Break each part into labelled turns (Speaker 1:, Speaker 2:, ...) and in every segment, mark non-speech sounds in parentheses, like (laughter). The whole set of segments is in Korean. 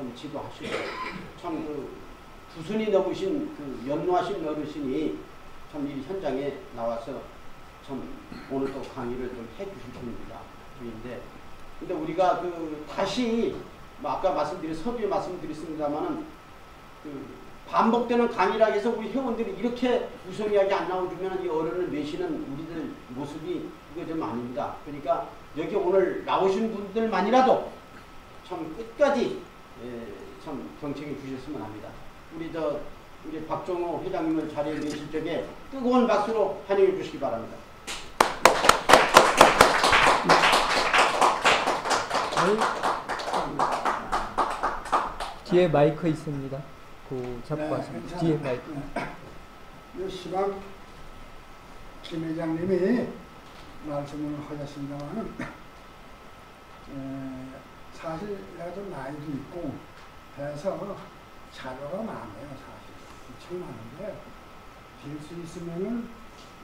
Speaker 1: 참 지도하시고 참 그 부순이 넘으신 그 연로하신 어르신이 참 이 현장에 나와서 참 오늘 또 강의를 좀 해주실 분입니다. 분인데 근데 우리가 그 다시 뭐 아까 말씀드린 서두에 말씀드렸습니다만은 그 반복되는 강의라 해서 우리 회원들이 이렇게 우성이하게 안 나와주면 이 어른을 매시는 우리들 모습이 이거 좀 아닙니다. 그러니까 여기 오늘 나오신 분들만이라도 참 끝까지 예, 참 경청해 주셨으면 합니다. 우리 저 우리 박종호 회장님을 자리에 계실 적에 뜨거운 박수로 환영해 주시기 바랍니다.
Speaker 2: 뒤에 마이크 있습니다. 그 잡고
Speaker 3: 네,
Speaker 2: 하시면
Speaker 3: 괜찮아요.
Speaker 2: 뒤에 마이크.
Speaker 3: 이 시방 김 회장님이 말씀을 하셨습니다만 사실 좀 나이도 있고 해서 자료가 많아요 사실. 엄청 많은데 될 수 있으면은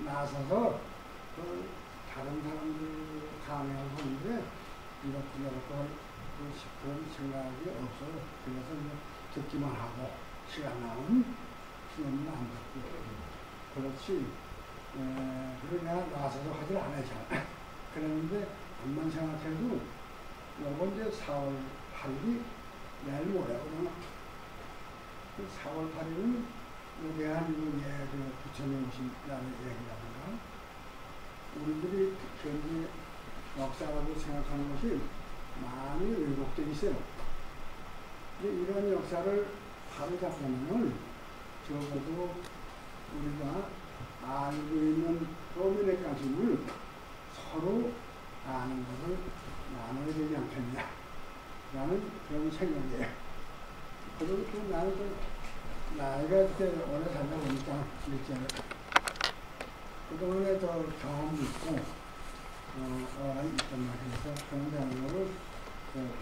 Speaker 3: 나서서 그 다른 사람들 강의를 하는데 이렇게 이렇게 그 그런 생각이 없어요. 그래서 듣기만 하고 시간 나면 시간은 안 듣고. 그렇지. 에, 그리고 내가 나서서 하질 않았잖아. (laughs) 그랬는데 암만 생각해도 요번 이제 4월 8일이 내일 모레거든 그 4월 8일은 대한민국 예그 부처님 오신다는 얘기라든가 우리들이 현재 역사라고 생각하는 것이 많이 왜곡되어 있어요. 이제 이런 역사를 바로잡으면 적어도 우리가 알고 있는 범인의 가짐을 서로 아는 것을 나눠야 되지 않겠냐 라는 그런 생각이에요. 그리고 또 나는 또 나이가 이렇게 오래 살다 보니까 일제를 그동안에 더 경험이 있고 어, 어, 있단 말이에요. 그런 경우를 그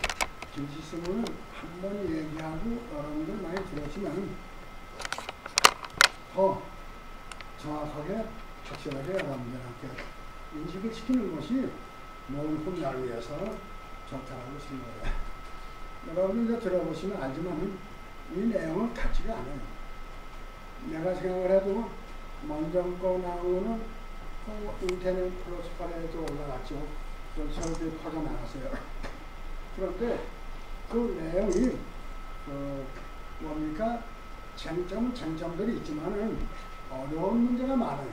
Speaker 3: 김시스문은 한번 얘기하고 여러분들 많이 들었지만 더 정확하게 확실하게 여러분들한테 인식을 시키는 것이 모든 분야를 위해서 좋다고 생각해요. 여러분들 이제 들어보시면 알지만 이 내용은 같지가 않아요. 내가 생각을 해도 먼저 거 나오는 그 인터넷 플러스판에도 올라갔죠. 좀 서울에 퍼져나갔어요. 그런데 그 내용이 그 뭡니까 쟁점 쟁점들이 있지만은 어려운 문제가 많아요.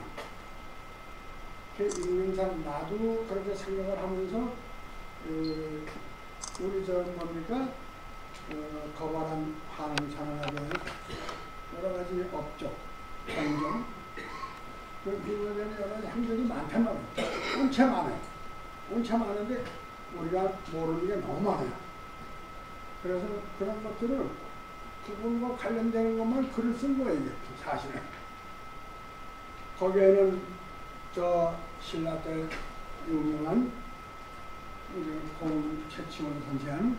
Speaker 3: 그 읽는 사람 나도 그렇게 생각을 하면서 그 우리 저 뭡니까 그 거발한 대한 여러 가지 업적, 경정 그 대한 여러 가지 행적이 많단 말이에요. 엄청 많아요. 엄청 많은데 우리가 모르는 게 너무 많아요. 그래서 그런 것들을 그분과 관련되는 것만 글을 쓴 거예요, 사실은. 거기에는 저 신라 때 유명한 이제 공 최치원 선생,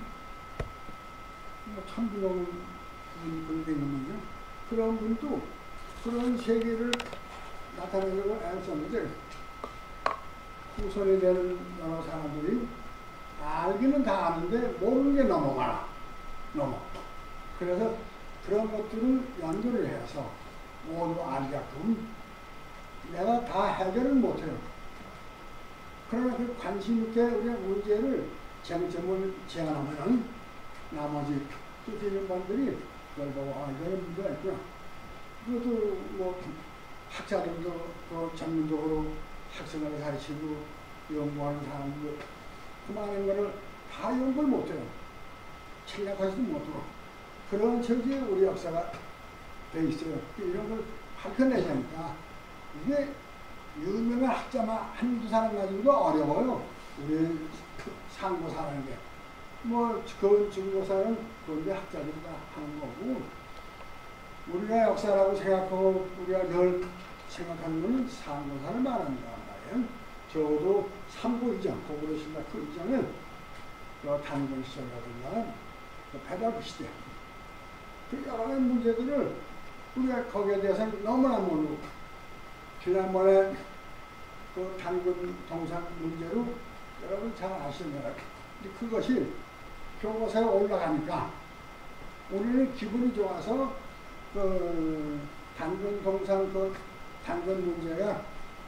Speaker 3: 뭐 천부동 분 있는군요. 그런 분도 그런 세계를 나타내려고 애썼는데 후손이 되는 여러 사람들이 알기는 다 아는데 모르는 게 많아. 너무. 그래서 그런 것들을 연구를 해서 모두 알게끔 내가 다 해결을 못해요. 그러나 그 관심 있게 우리가 문제를 쟁점을 제안하면 나머지 뜻 있는 분들이 그걸 보고 아 이거는 문제가 있구나. 그것도 뭐 학자들도 또 전문적으로 학생을 가르치고 연구하는 사람들 그 많은 거를 다 연구를 못해요. 생각하지도 못하고 그런 처지에 우리 역사가 돼 있어요. 이런 걸 밝혀내자니까 이게 유명한 학자만 한두 사람 가지고도 어려워요. 우리 상고 사는 게. 뭐, 그 중고사는 그런데 학자들이 다 하는 거고, 우리가 역사라고 생각하고 우리가 늘 생각하는 것은 상고사를 말한다 말이에요. 적어도 3부 이전, 고구려 신라 그 이전은 그 단군 시절이라든가 그 배달 시대, 그 여러 가지 문제들을 우리가 거기에 대해서 너무나 모르고, 지난번에 그 단군 동상 문제로 여러분 잘. 근데 그것이 교과서에 올라가니까 우리는 기분이 좋아서 그 단군 동상 그 단군 문제가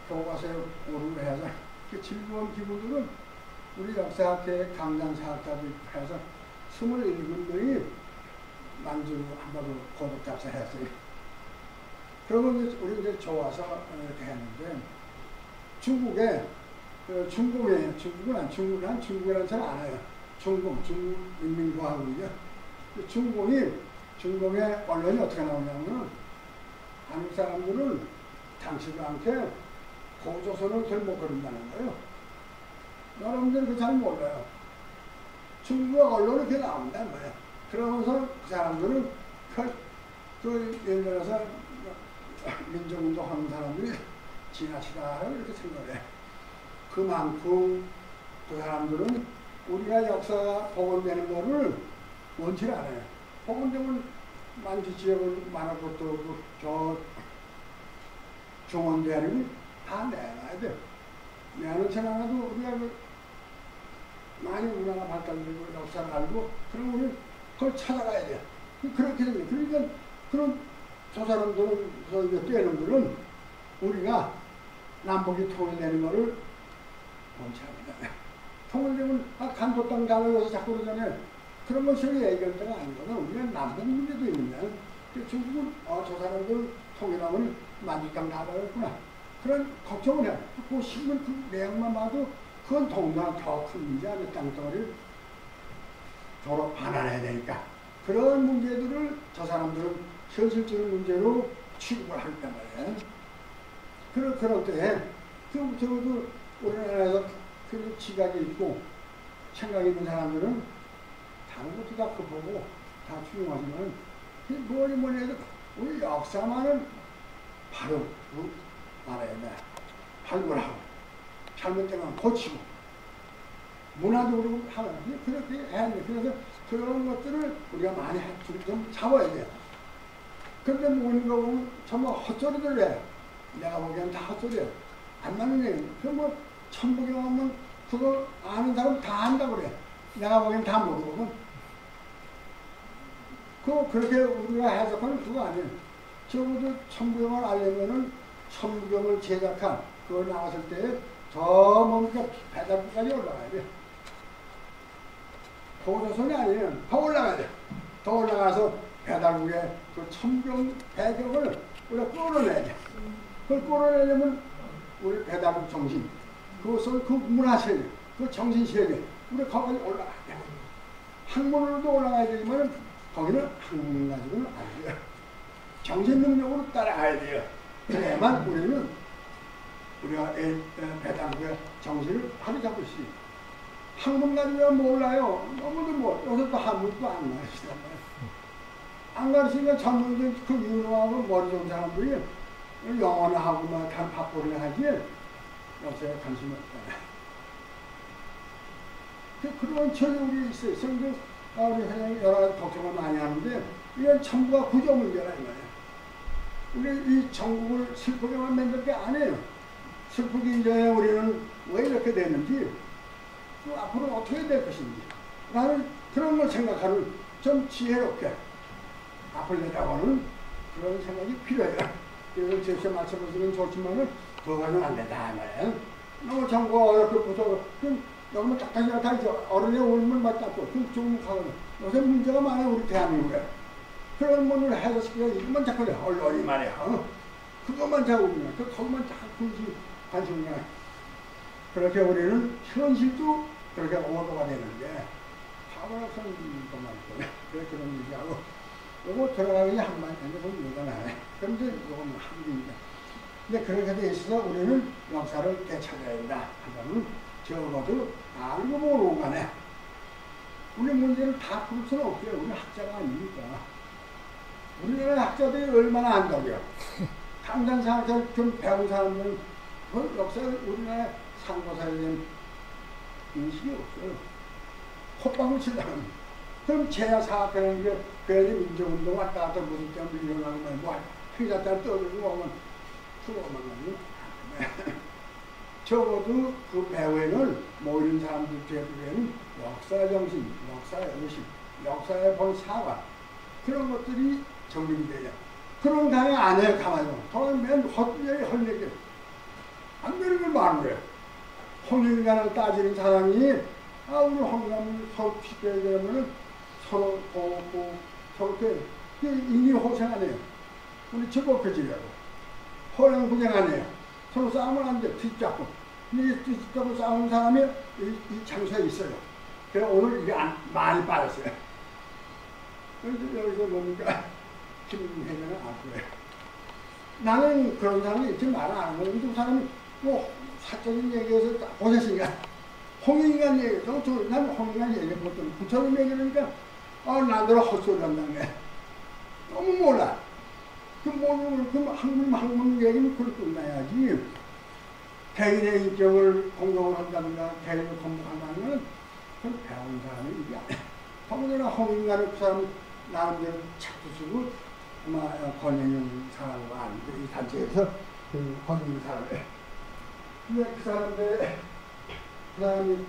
Speaker 3: 교과서에 오르고 해서 그 즐거운 기분들은 우리 역사학회 강단사학자들 해서 27명이 만주 한번도 고독작사 했어요. 그러고 이제 우리 이제 좋아서 이렇게 했는데 중국에 그 중공에 중국은 안 중국은 중국이라는 잘 알아요. 중공 중국 인민공화국이죠. 그 중공이 중공의 언론이 어떻게 나오냐면 한국 사람들은 않게 고조선을 들먹거린다는 거예요. 여러분들 그잘 몰라요. 중국 언론이 그게 나온다는 거예요. 그러면서 그 사람들은 그, 그 예를 들어서 민족운동 하는 사람들이 지나치다 이렇게 생각해. 그만큼 그 사람들은 우리가 역사가 복원되는 거를 원치 않아요. 복원되면 만주 지역은 많은 것도 저 중원대학이 다 내놔야 돼. 내놓지 않아도 우리가 그 많이 우리나라 발달되고 역사를 알고 그럼 우리 그걸 찾아가야 돼. 그렇게 됩니다. 그러니까 그런 저 사람들은 저 이제 뛰어넘들은 우리가 남북이 통일되는 거를 원치 않는다. (laughs) 통일되면 아 간도 땅 가려서 자꾸 그러잖아요. 그런 것을 얘기할 때가 아니거든. 우리는 남북 문제도 있는데 그 중국은 어, 저 사람들 통일하면 만주 땅 가려겠구나. 그런 걱정을 해. 그 신문 그 내용만 봐도 그건 동남 더큰 문제 아니야. 땅덩어리를 졸업 반환해야 되니까. 그런 문제들을 저 사람들은 현실적인 문제로 취급을 할 거란 말이에요. 그럴, 그럴 때, 그, 적어도 우리나라에서 그 지각이 있고 생각이 있는 사람들은 다른 것도 다 그보고 다 중요하지만, 그 뭐니 뭐니 해도 우리 역사만은 바로 그 말해야 돼. 발굴하고, 잘못되면 고치고, 문화적으로 하면 그렇게 해야 돼. 그래서 그런 것들을 우리가 많이 좀 잡아야 돼요. 근데 모르는 거 보면 정말 헛소리들 해. 내가 보기엔 다 헛소리야. 안 맞는 얘기. 그뭐 천부경 하면 그거 아는 사람 다 안다고 그래. 내가 보기엔 다 모르거든. 그 그렇게 우리가 해석하는 그거 아니에요. 적어도 천부경을 알려면은 천부경을 제작한 그거 나왔을 때 저 뭡니까 배달부까지 올라가야 돼. 도조선이 아니에요. 더 올라가야 돼. 더 올라가서 배달국의 그 천경 배경을 우리가 끌어내야 돼. 그걸 끌어내려면 우리 배달국 정신, 그것을 그 문화 세계, 그 정신 세계, 우리 거기까지 올라가야 돼. 학문으로도 올라가야 되지만 거기는 학문 가지고는 안 돼요. 정신 능력으로 따라가야 돼요. 그래야만 우리는 우리가 배달국의 정신을 바로 잡을 수 있어요. 한국 가지고 몰라요. 너무도 뭐, 요새 또 한국도 안 말이야. 안 가르치니까 전문들 그 유능하고 머리 좋은 사람들이 영어나 하고 막 다른 밥벌이나 하지. 요새 관심 없다. 그, 그런 체육이 있어요. 성도, 아, 우리 회장님 여러 가지 걱정을 많이 하는데, 이건 정부가 구조 문제라 이 말이야. 우리 이 전국을 슬프게만 만들 게 아니에요. 슬프기 이전에 우리는 왜 이렇게 됐는지, 그 앞으로 어떻게 될 것인지 나는 그런 걸 생각하는 좀 지혜롭게 앞을 내다보는 그런 생각이 필요해요. 그래서 제시 맞춰보시면 좋지만은 그거는 안 된다. 너무 정보가 어렵게 붙어 그 너무 딱딱이가 다 이제 어른이 울면 맞다고 그좀 가거든. 요새 문제가 많아요 우리 대한민국에. 그런 문을 해소시키려 이것만 자꾸 해 언론이 말이야. 어? 그것만 자꾸 그냥 그 거기만 자꾸 관심이 가. 그렇게 우리는 현실도 그렇게 오도가 되는데 파벌학선 것만 있고 그래 그런 얘기하고 요거 들어가기 한번 안 해. 그런데 요거는 한국입니다. 근데 그렇게 돼 있어서 우리는 역사를 되찾아야 된다. 하자면 적어도 알고 모르고 간에 우리 문제를 다 풀 수는 없어요. 우리 학자가 아니니까. 우리나라 학자들이 얼마나 안다고요. (laughs) 당장 사학자 좀 배운 사람들은 그 역사를 우리나라 상고사에 대한 인식이 없어요. 콧방울 치려면. 그럼 제야 사업하는 게, 그래야 민족운동 왔다 갔다 무슨 때문에 일어나고 뭐, 뭐, 회자 따라 떠들고 오면, 수고만 가면. (laughs) 적어도 그 배후에는 모이는 사람들 제에는 역사 정신, 역사 의식, 역사에 본 사과, 그런 것들이 정립이 돼요. 그런 강의 안 해요, 가만히. 그건 맨 헛얘기, 헛얘기. 안 되는 걸 많은 거예요. 홍인간을 따지는 사람이, 아, 우리 홍인간을 서로 쉽게 얘기하면 서로 보고, 서로 이렇게 인리 호생 안 해요. 우리 즐겁게지려고. 허영 구경 안 해요. 서로 안 돼, 뒤잡고. 이 뒤잡고 싸우는 사람이 이, 이 장소에 있어요. 그래서 오늘 이게 안, 많이 빠졌어요. 그래서 여기서 보니까 김혜련은 아프래요. 나는 그런 사람이 있지 말아 안그 사람이 뭐 사적인 얘기에서 딱 보셨으니까 홍인간 얘기, 저, 저, 난 홍인간 얘기 보통 부처님 얘기하니까 아, 나더러 헛소리 한다는 게 너무 몰라. 그 모르는 그 한문 한문 얘기는 그렇게 끝나야지. 개인의 인격을 공격을 한다든가 개인을 공격한다는 건 그건 배운 사람이 이게 아니야. 더군다나 홍인간을 그 사람 나름대로 책도 쓰고 아마 권영영 사람을 아는데 이 단체에서 그 권영영 사람을 근데 그 사람들 그 사람이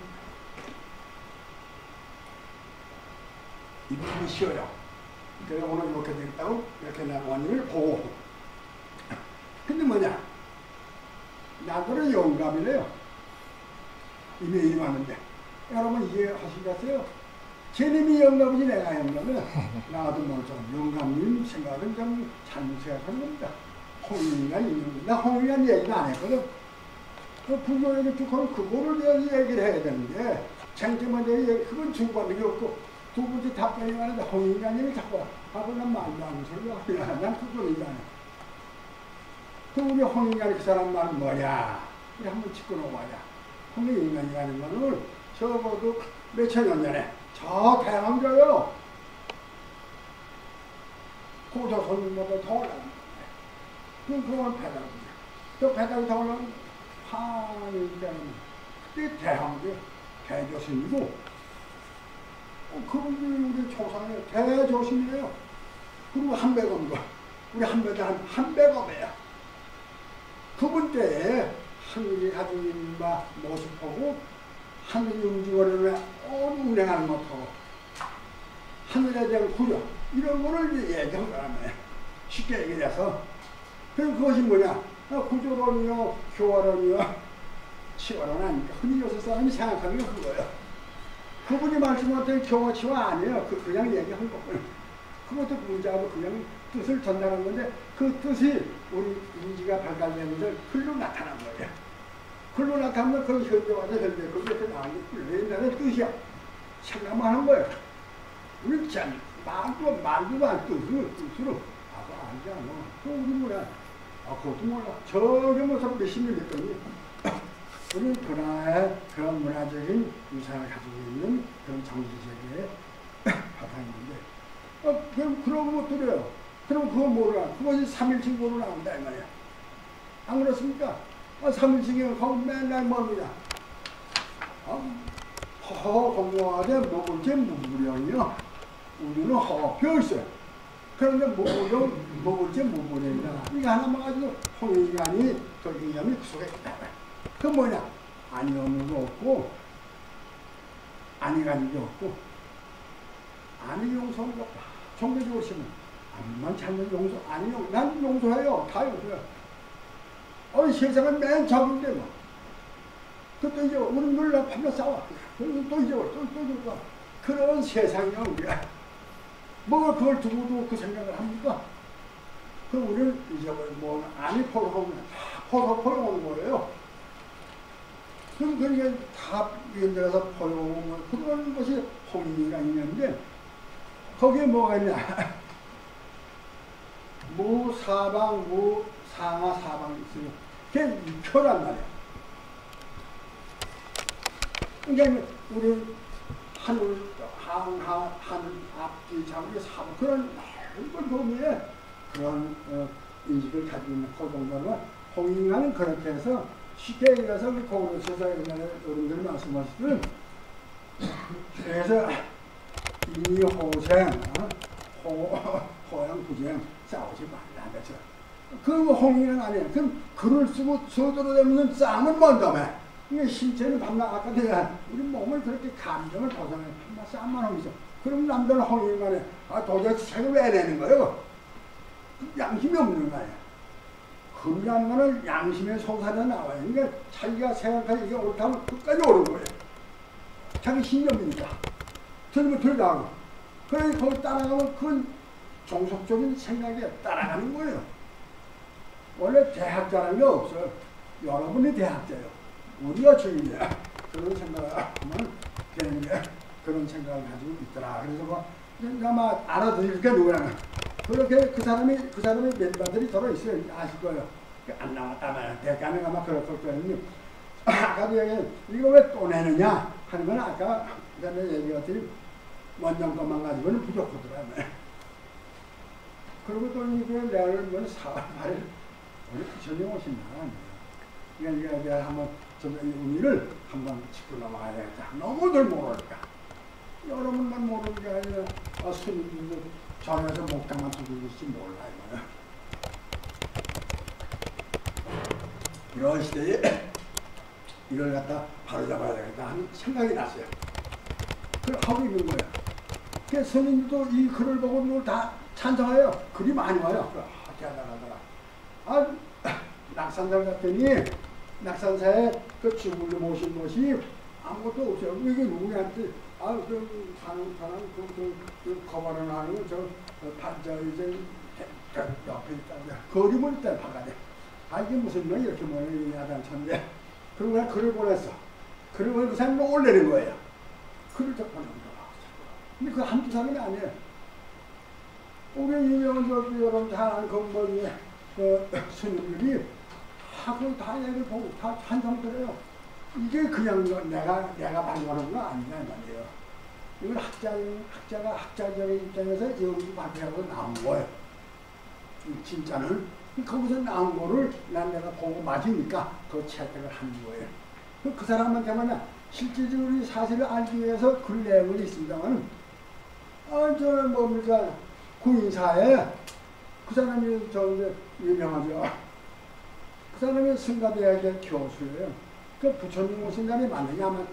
Speaker 3: 이분이 쉬어요. 그래서 오늘 이렇게 되겠다고 이렇게 나 원인을 보고 근데 뭐냐 나들은 영감이래요. 이미 이리 왔는데 여러분 이해하시겠어요? 제님이 영감이지 내가 영감이야. (laughs) 나도 모르죠. 영감님 생각은 좀 잘못 생각하는 겁니다. 홍인간 있는 겁니다. 나 홍인간 얘기는 안 했거든. 그 불교에게 tuk하면 그거를 대해서 얘기를 해야 되는데 쟁점에 대해 그건 중간이 없고 두 번째 답변이 하는데 홍인간님이 자꾸 하고 난 말도 안 소리야. 난 그건 인간이야. 그 우리 홍인간이 그 사람 말은 뭐냐? 우리 한번 짚고 넘어가자. 홍인간이라는 거는 적어도 몇천 년 전에 저 대왕조요. 고조선보다 더 올라간 그, 그건 배달이야. 저 배달이 더 올라간 한일자는 그때 대왕조 대조신이고, 어, 그분들이 우리 조상의 대조신이에요. 그리고 한백엄도, 우리 한배단 한백엄이에요. 그분 때에 하늘이 가진 일마 모습 보고 하늘이 움직이는 온 운행하는 것하고 하늘에 대한 구조 이런 거를 얘기한 거라며 쉽게 얘기해서 그것이 뭐냐? 아, 구조론이요 교화론이요 치화론 아니까? 흔히 요새 사람이 생각하는 게 그거예요 그분이 말씀하던 치화 아니에요 그, 그냥 얘기한 거고요 그것도 문자로 그냥 뜻을 전달한 건데 그 뜻이 우리 인지가 발달되면서 글로 나타난 거예요 글로 나타나면 그 현재와서 현재 그게 나오는 게 옛날의 뜻이야. 생각만 하는 거야. 우리 참 말도 말도 안 뜻으로 뜻으로 아고 알지 않아. 그 우리 뭐야? 아 그것도 몰라. 저기 뭐서 몇십 년 됐더니 우리 문화의 그런 문화적인 유산을 가지고 있는 그런 정치세계의 (coughs) 바탕인데 어, 그럼 그런 것들이에요. 그럼 그거 뭐라? 그것이 삼일신고로 나온다 이 말이야. 안 그렇습니까? 아, 삼일신경 거기 맨날 뭡니다. 어? 허허 공부하되 먹을 게 무부령이요. 우리는 허표 있어요. 그런데 무부령 먹을 게 무부령이다. 이거 하나만 가지고 홍인간이 그 이념이 그 속에 있다. 그 뭐냐? 아니 없는 거 없고 아니 가진 게 없고 아니 용서는 거 종교적으로 치면 암만 찾는 용서 아니 용, 난 용서해요. 다 용서해. 어, 세상은 맨 적은데 뭐. 그또 이제 우리 놀라 밤낮 싸워. 또 이제 또, 또 죽고. 그런 세상이야, 우리가. 뭐 그걸 두고도 그 생각을 합니까? 그 우리는 이제 뭐, 안이 포로하면 다 포로, 포로 오는 거예요. 그럼 그게 다 연대가서 포로오면 그런 것이 홍리가 있는데, 거기에 뭐가 있냐. (laughs) 무사방, 무상하 사방이 있어요. 그게 표란 말이야. 그러니까 우리 하늘, 한, 한, 하늘, 앞뒤, 장기, 사방, 그런 넓은 범위에 그런 어, 인식을 가지고 있는 고동자는 홍인간은 그렇게 해서 얘기해서 그 고려 세상에 어른들이 말씀하시든 그래서 이호생, 어? 호, 호양 부쟁 싸우지 말라 그죠. 그 홍인은 아니에요. 그럼 글을 쓰고 서도로 되면 싸움은 뭔다며. 이게 신체는 밤낮 아까 내가 우리 몸을 그렇게 감정을 벗어내 싸움만 하면서 그 그럼 남들은 허위만에 아 도대체 책을 왜 내는 거예요? 양심이 없는 거예 요. 금이라는 거는 양심의 소산에 나와요. 그러니까 자기가 생각하는 이게 옳다면 끝까지 옳은 거예요. 자기 신념이니까. 들면 들다고. 그래 거기 따라가면 그건 종속적인 생각에 따라가는 거예요. 원래 대학자라는 게 없어요. 여러분이 대학자예요. 우리가 주인이야. 그런 생각을 하면 되는 게 그런 생각을 가지고 있더라. 그래서 뭐 아마 알아들으니까 누구나 그렇게 그 사람이 그 사람의 멤버들이 들어 있어요. 아실 거예요. 안 나왔다 말이야. 대가는 아마 그럴 거거든요. 아까도 얘기 이거 왜 또 내느냐 하는 건 아까 그다음에 얘기했더니 원정 것만 가지고는 부족하더라고요. (laughs) 그리고 또 이거 내일 뭐 4월 8일 오늘 부처님 오신 날 아니에요. 그러니까 내가 한번 좀이 의미를 한번 짚고 넘어가야 되겠다. 너무들 모르니까. 여러분만 모르는 게 아니라 아, 스님들 도 전에서 목장만 있을지 몰라요. 이런 시대에 이걸 갖다 바로 잡아야 되겠다 하는 생각이 났어요. 그걸 하고 있는 거예요. 그 스님도 이 글을 보고 누굴 다 찬성해요. 글이 많이 와요. 아, 대단하더라. 아, 낙산사 갔더니 낙산사에 그 주물로 모신 것이 아무것도 없어요. 이게 누구한테 아, 그 사는 사람 그, 그, 그 거만을 하는 거저 반저 이제 저 옆에 있다. 그림을 일단 박아야 아 이게 무슨 뭐 이렇게 뭐 야단쳤는데 그리고 그냥 글을 보냈어. 글을 보내 그 사람이 올리는 거예요. 글을 딱 보내는 거야. 근데 그 한두 사람이 아니에요. 우리 유명한 저 여러분 다 아는 건뭐 그 (clears throat) 스님들이 하고 다 얘기를 보고 다 찬성 들어요. 이게 그냥 내가 내가 발견하는 거 아니냐 말이에요. 이건 학자 학자가 학자적인 입장에서 연구 발표하고 나온 거예요. 진짜는 거기서 나온 거를 난 내가 보고 맞으니까 그 채택을 하는 거예요. 그, 그 사람한테만 실질적으로 이 사실을 알기 위해서 글 내용은 있습니다만, 아, 저 뭡니까 구인사에 그 사람이 저 유명하죠. 그 사람이 승가대학의 교수예요. 그 부처님 오신 날이 맞느냐 하면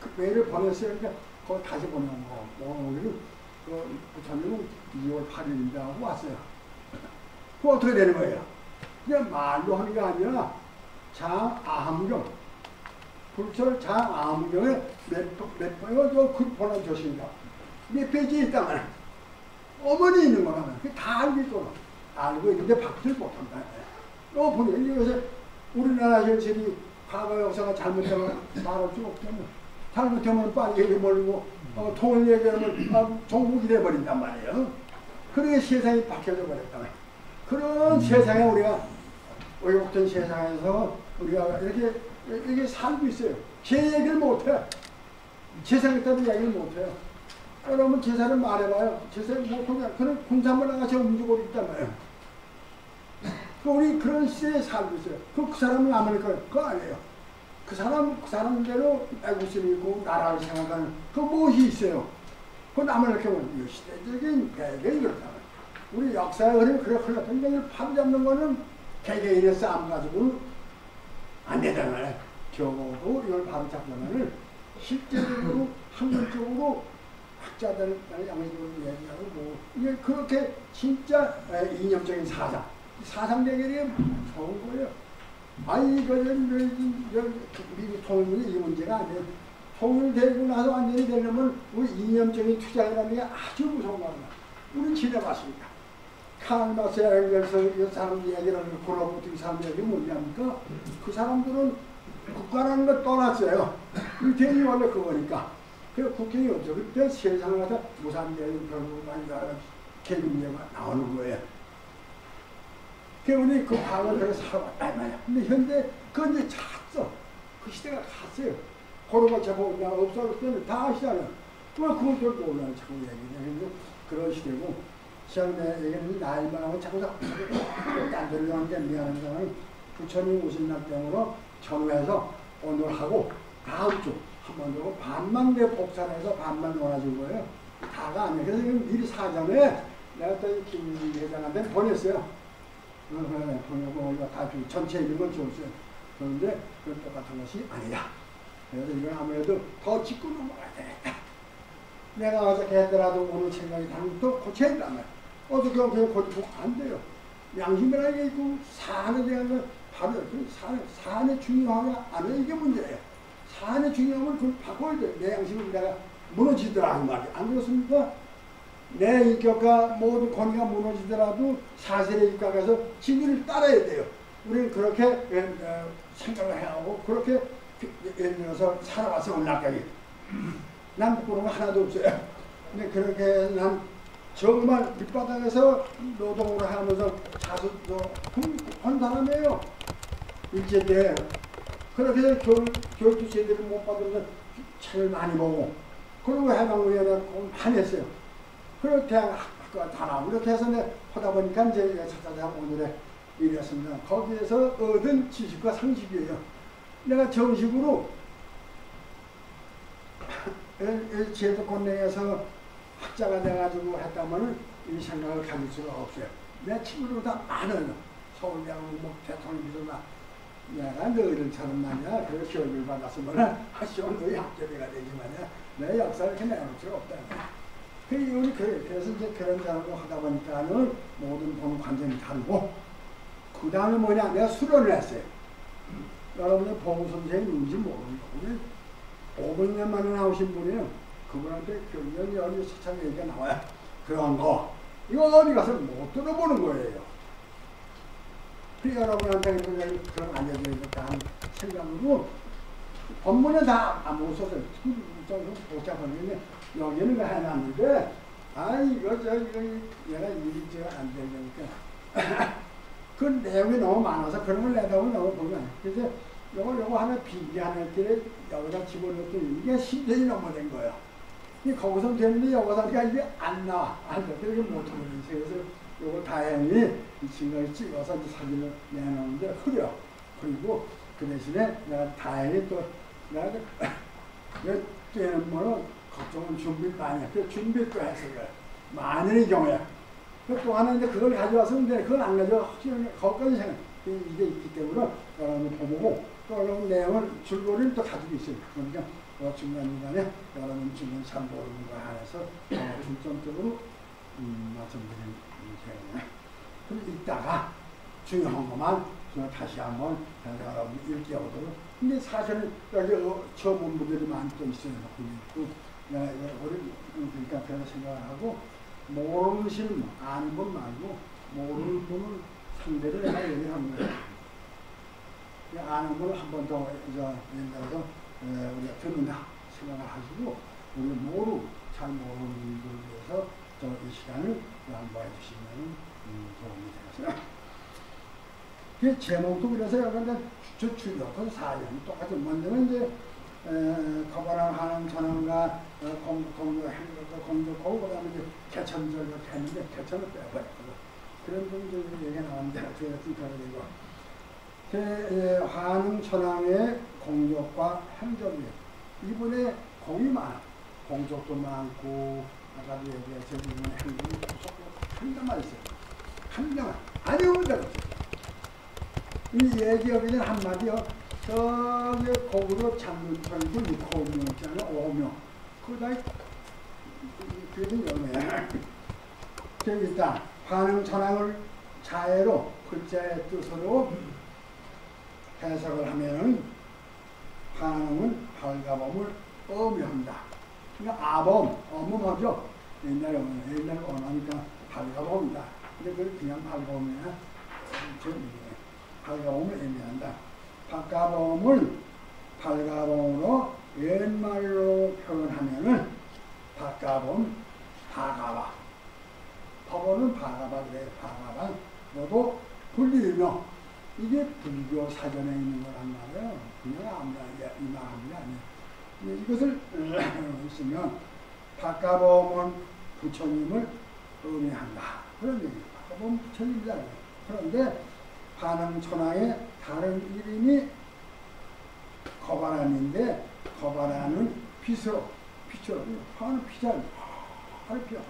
Speaker 3: 그 메일을 보냈어요. 그러니까 그거 다시 보내온 거. 오늘 그 부처님은 2월 8일인데 하고 왔어요. 그 어떻게 되는 거예요? 그냥 말로 하는 게 아니라 장아함경 불철 장아함경에 몇몇 번이고 저글 보낸 조신가 몇 페이지 있다만 어머니 있는 거라면 다 알고 있고 알고 있는데 바꾸질 못한다. 또 보니 요새 우리나라 현실이 과거 역사가 잘못되면 말할 수 없잖아. 잘못되면 빨리 얘기해버리고 어, 통일 얘기하면 아, 종북이 돼버린단 말이에요. 그러게 세상이 바뀌어져 말이에요. 그런 세상에 우리가 의욕된 세상에서 우리가 이렇게 이렇게 살고 있어요. 제 얘기를 못해. 세상에 따른 얘기를 못해요. 여러분 제사를 말해봐요. 제사를 못하냐. 그런 군산물 나가서 움직이고 있단 말이에요. 그 우리 그런 시대에 살고 있어요. 그, 그 사람은 아무니까 그거 아니에요. 그 사람, 그 사람대로 애국심이 있고 나라를 생각하는 그 무엇이 있어요. 그 남을 이렇게 보면 시대적인 배경이 그렇다. 우리 역사의 흐름이 흘렀던 걸 파잡는 거는 개개인의 싸움 가지고는 안 되잖아요. 적어도 이걸 바로 잡으면 실제적으로 학문적으로 학자들 양식으로 얘기하고 뭐 이게 그렇게 진짜 이념적인 사상 사상 대결이 좋은 거예요. 아니 이거는 미국 통일이 이 문제가 아니에요. 통일되고 나서 완전히 되려면 우리 이념적인 투자라는 게 아주 무서운 겁니다. 우리는 지내봤습니다. 칼마스 앵겔서 이 사람 얘기를 골라보고 이 사람 얘기 뭐냐니까 그 사람들은 국가라는 걸 떠났어요. 유태인이 원래 그거니까. 그 국경이 없죠. 그때 세상을 갖다 무산되는 결국 많이 나가는 개근제가 나오는 거예요. 그 우리 그 과거를 그래 살아왔다 이 말이야. 근데 현재 그건 이제 찼어. 그 시대가 갔어요. 고르바초프 없어졌을 때는 다 아시잖아요. 왜 그걸 또 몰라요. 자꾸 얘기해. 그런 시대고 얘기는 나이만 하고 자꾸 딴소리 하는 게 미안한 사람은 부처님 오신 날 때문에 전후해서 오늘 하고 다음 주 한번더 반만 개 복사해서 반만 놀아준 거예요. 다가 아니에요. 그래서 미리 사전에 내가 또 김 회장한테 보냈어요. 보내고 이거 다 전체 있는 건 줬어요. 그런데 그 똑같은 것이 아니다. 그래서 이건 아무래도 더 짚고 넘어가야 되겠다. 내가 어저께 했더라도 오늘 생각이 다르면 또 고쳐야 된단 말이야. 어떻게 하면 고치고 안 돼요. 양심이라는 게 있고 사안에 대한 바로 그 사안, 사안의 중요함이 아니야 이게 문제예요. 사안의 중요함을 그걸 바꿔야 돼. 내 양심을 내가 무너지더라 이 말이야. 안 그렇습니까? 내 인격과 모든 권위가 무너지더라도 사실의 입각에서 진리를 따라야 돼요. 우리는 그렇게 예, 어, 생각을 해야 하고 그렇게 그, 예를 들어서 살아왔어 오늘까지. (clears throat) 난 부끄러운 거 하나도 없어요. 근데 그렇게 난 정말 밑바닥에서 노동을 하면서 자수도 한 사람이에요. 일제 때 그렇게 교육도 제대로 못 받으면서 책을 많이 보고 그리고 해방위원회 많이 했어요. 그리고 대학 학교가 다 나오고 이렇게 해서 내 하다 보니까 이제 찾아자 오늘의 일이었습니다. 거기에서 얻은 지식과 상식이에요. 내가 정식으로 제도권 내에서 학자가 돼가지고 했다면은 이 생각을 가질 수가 없어요. 내 친구들 다 많아요. 서울대학원 뭐 대통령비서나 내가 너희들처럼 말이야. 그 교육을 받았으면 시원 너희 학자가 되지만야 내 역사를 이렇게 내놓을 수가 없다. 그 우리 그 그래서 이제 그런 자로 하다 보니까는 모든 보는 관점이 다르고 그 다음에 뭐냐 내가 수련을 했어요. 여러분들 보고 선생이 누군지 모르는 거고 500년 만에 나오신 분이에요. 그분한테 경연 연이 수창 얘기가 나와요. 그런 거. 이거 어디 가서 못 들어보는 거예요. 그 여러분한테 그런 그런 알려드리겠다 하는 생각으로 법문은 다못 써서 좀 복잡한데 여기는 거 해놨는데 아 이거 저 이거 얘가 일이 저안 되니까 (laughs) 그 내용이 너무 많아서 그런 걸 내다보면 너무 보면 그래서 요거 요거 하나 비교하는 때 여기다 집어넣었더니 이게 10년이 넘어된 거예요. 이 거기서 됐는데 여기서 이게 안 나와. 안 돼. 그렇게 못하는 거지. 그래서 요거 다행히 이 친구를 찍어서 사진을 내놓는데 흐려. 그리고 그 대신에 내가 다행히 또 내가 뛰는 (laughs) 거는 걱정은 준비 많이 했고 준비도 했어요. 만일의 경우에. 또 하나 이제 그걸 가져와서 근데 그걸 안 가져와 혹시 거기까지 생각 이게 있기 때문에 여러분이 보고 또 여러분 내용을 줄거리를 또 가지고 있어요. 그러니까 그 중간중간에 여러분 주문 잘 모르는 거 안에서 어, 중점적으로 음, 말씀드리는 제가 그럼 이따가 중요한 것만 다시 한번 여러분 읽게 오도록 근데 사실은 여기 어, 처음 온 분들이 많이 또 있어요. 있고 내가 우리 그러니까 그런 생각을 하고 모르는 신 아는 분 말고 모르는 분을 상대를 내가 얘기하는 거예요. 아는 분을 한 번 더, 저, 예를 들어서, 우리가 듣는다 생각을 하시고, 우리 모르, 잘 모르는 분들을 위해서 저이 시간을 양보해 주시면 음, 도움이 되겠어요. 그 제목도 그래서 여러분들 주출력은 사연 똑같이 먼저는 이제 거바랑 하는 전원과 공조 행동과 공조고 그 다음에 이제 개천절 이렇게 했는데 개천을 빼버렸거든. 그런 분들이 얘기 나왔는데 제가 좀 다르고 그 환웅 천왕의 공적과 행적이 이분의 공이 많아. 공적도 많고 아까도. 이분의 행동이 한 개만 있어요. 한 개만. 아니 없는 이 얘기하기 전 한마디요. 저기 거기로 장문철도 6명 있잖아. 5명. 그다 그게 연애야. 저기 있다. 환웅 천왕을 자해로 글자의 뜻으로 해석을 하면은 환웅은 발가범을 어미한다. 그러니까 아범, 어멈하죠. 옛날에 옛날에 언어니까 발가범이다. 근데 그걸 그냥 발가범이야. 발가범을 의미한다. 발가범을 발가범으로 옛말로 표현하면은 발가범, 바가바. 법원은 바가바 그래, 바가바. 너도 불리며 이게 불교 사전에 있는 거란 말이에요. 그냥 아무나 이만한 게 아니에요. 이것을 (laughs) 쓰면 박가범은 부처님을 의미한다. 그런 얘기예요. 박가범 부처님이다. 그런데 반응천하의 다른 이름이 거바란인데 거바란은 빛으로 빛으로 화는 빛을 화를 피워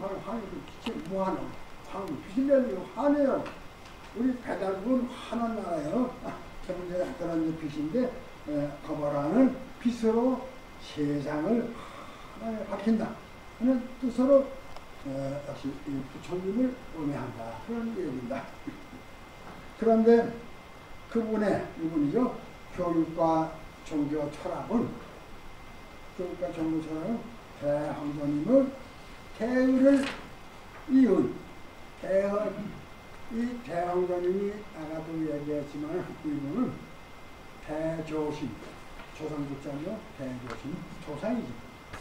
Speaker 3: 화를 화를 빛이 무한한 화는 빛을 내는 화네요. 우리 배달국은 하는 나라예요. 경제가 그런 빛인데 거바라는 빛으로 세상을 어, 박힌다. 하는 뜻으로 어, 역시 이 부처님을 의미한다. 그런 얘기입니다. 그런데 그분의 이분이죠. 교육과 종교 철학은 교육과 종교 철학은 대황전님은 대의를 이은 대의 이 대황전님이 아까도 얘기했지만 이분은 대조신 조상조자며 대조신 조상이지.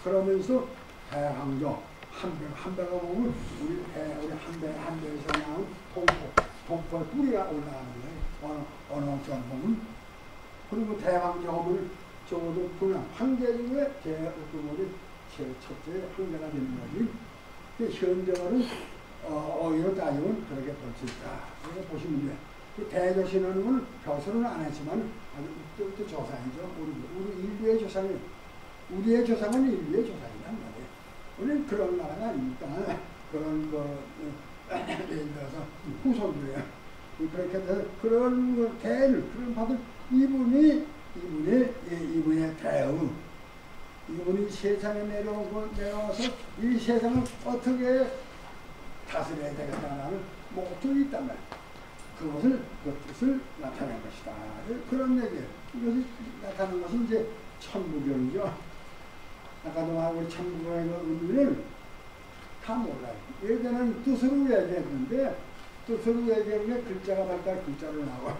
Speaker 3: 그러면서 대황조 한배 한배가 보면 우리 대 우리 한배 한배에서 나온 동포 동포의 뿌리가 올라가는 거예요. 어느 어느 점 보면 그리고 대황조를 적어도 보면 황제 중에 대우금이 제일 첫째 황제가 되는 거지. 그 현정은 어, 어휘로 따지면 그렇게 볼 수 있다. 이렇게 보시면 돼요. 그 대조신하는 건 벼슬은 안 했지만 아주 이때부터 조상이죠. 우리, 우리 인류의 조상이 우리의 조상은 인류의 조상이란 말이에요. 우리는 그런 나라가 아니니까 그런 거 들어서 후손들이에요. 그렇게 해서 그런 거 대를 그런 받을 이분이 이분의 예, 이분의 대응 이분이 세상에 내려오고 내려와서 이 세상을 어떻게 다스려야 되겠다는 목적이 있단 말이에요. 그것을 그 뜻을 나타낸 것이다. 그런 얘기예요. 이것이 나타난 것은 이제 천부경이죠. 아까도 말하고 천부경의 그 의미를 다 몰라요. 예전에는 뜻으로 얘기했는데 뜻으로 얘기하면 글자가 발달 글자로 나와.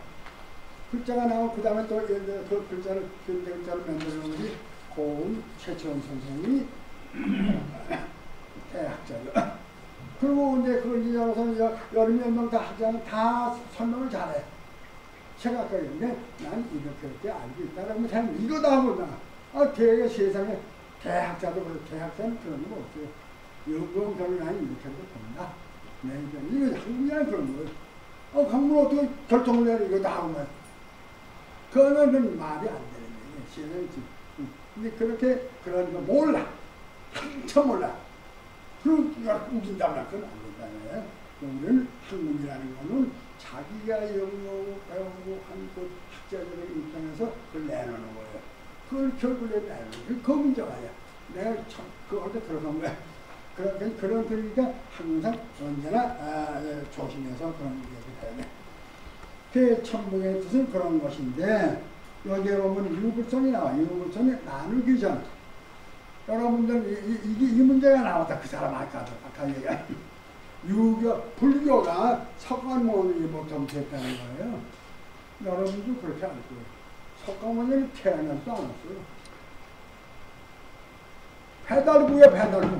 Speaker 3: 글자가 나오고 그 다음에 또 그 글자를 현대 글자를 만드는 것이 고은 최치원 선생이 (clears throat) 대학자죠. 그리고 이제 그걸 이어서 여름 연명 다 하자면 다 설명을 잘해. 아까 했는데 난 이렇게 이렇게 알고 있다라고 하면 이거다 하고 아, 대개 세상에 대학자도 그렇고 대학자는 그런 거 없어요. 난 이렇게 된다. 네, 이거 한국이란 그런 거예요. 어, 강물 어떻게 결정을 내려 이거 다 하고 그거는 말이 안 되는. 세상에 지금. 근데 그렇게 그런 거 몰라. 한참 몰라. 그리고 우긴다거나 그건 안 된다네. 우리는 학문이라는 거는 자기가 연구하고 배우고 한그 학자적인 입장에서 그걸 내놓는 거예요. 그걸 결국에 내놓는 거예요. 그 문제가야. 내가 참, 그걸 들어간 거야. 그런, 그런, 그러니까 항상 언제나 아, 예, 조심해서 그런 얘기를 해야 돼. 그 천북의 뜻은 그런 것인데, 여기에 보면 유불선이 나와. 유불선이 나누기 전. 여러분들 이, 이, 이, 이 문제가 나왔다 그 사람 아까 아까 얘기한 (laughs) 유교 불교가 석가모니 보통 됐다는 거예요. 여러분도 그렇게 알 거예요. 석가모니는 태어나지도 않았어요. 배달부야 배달부.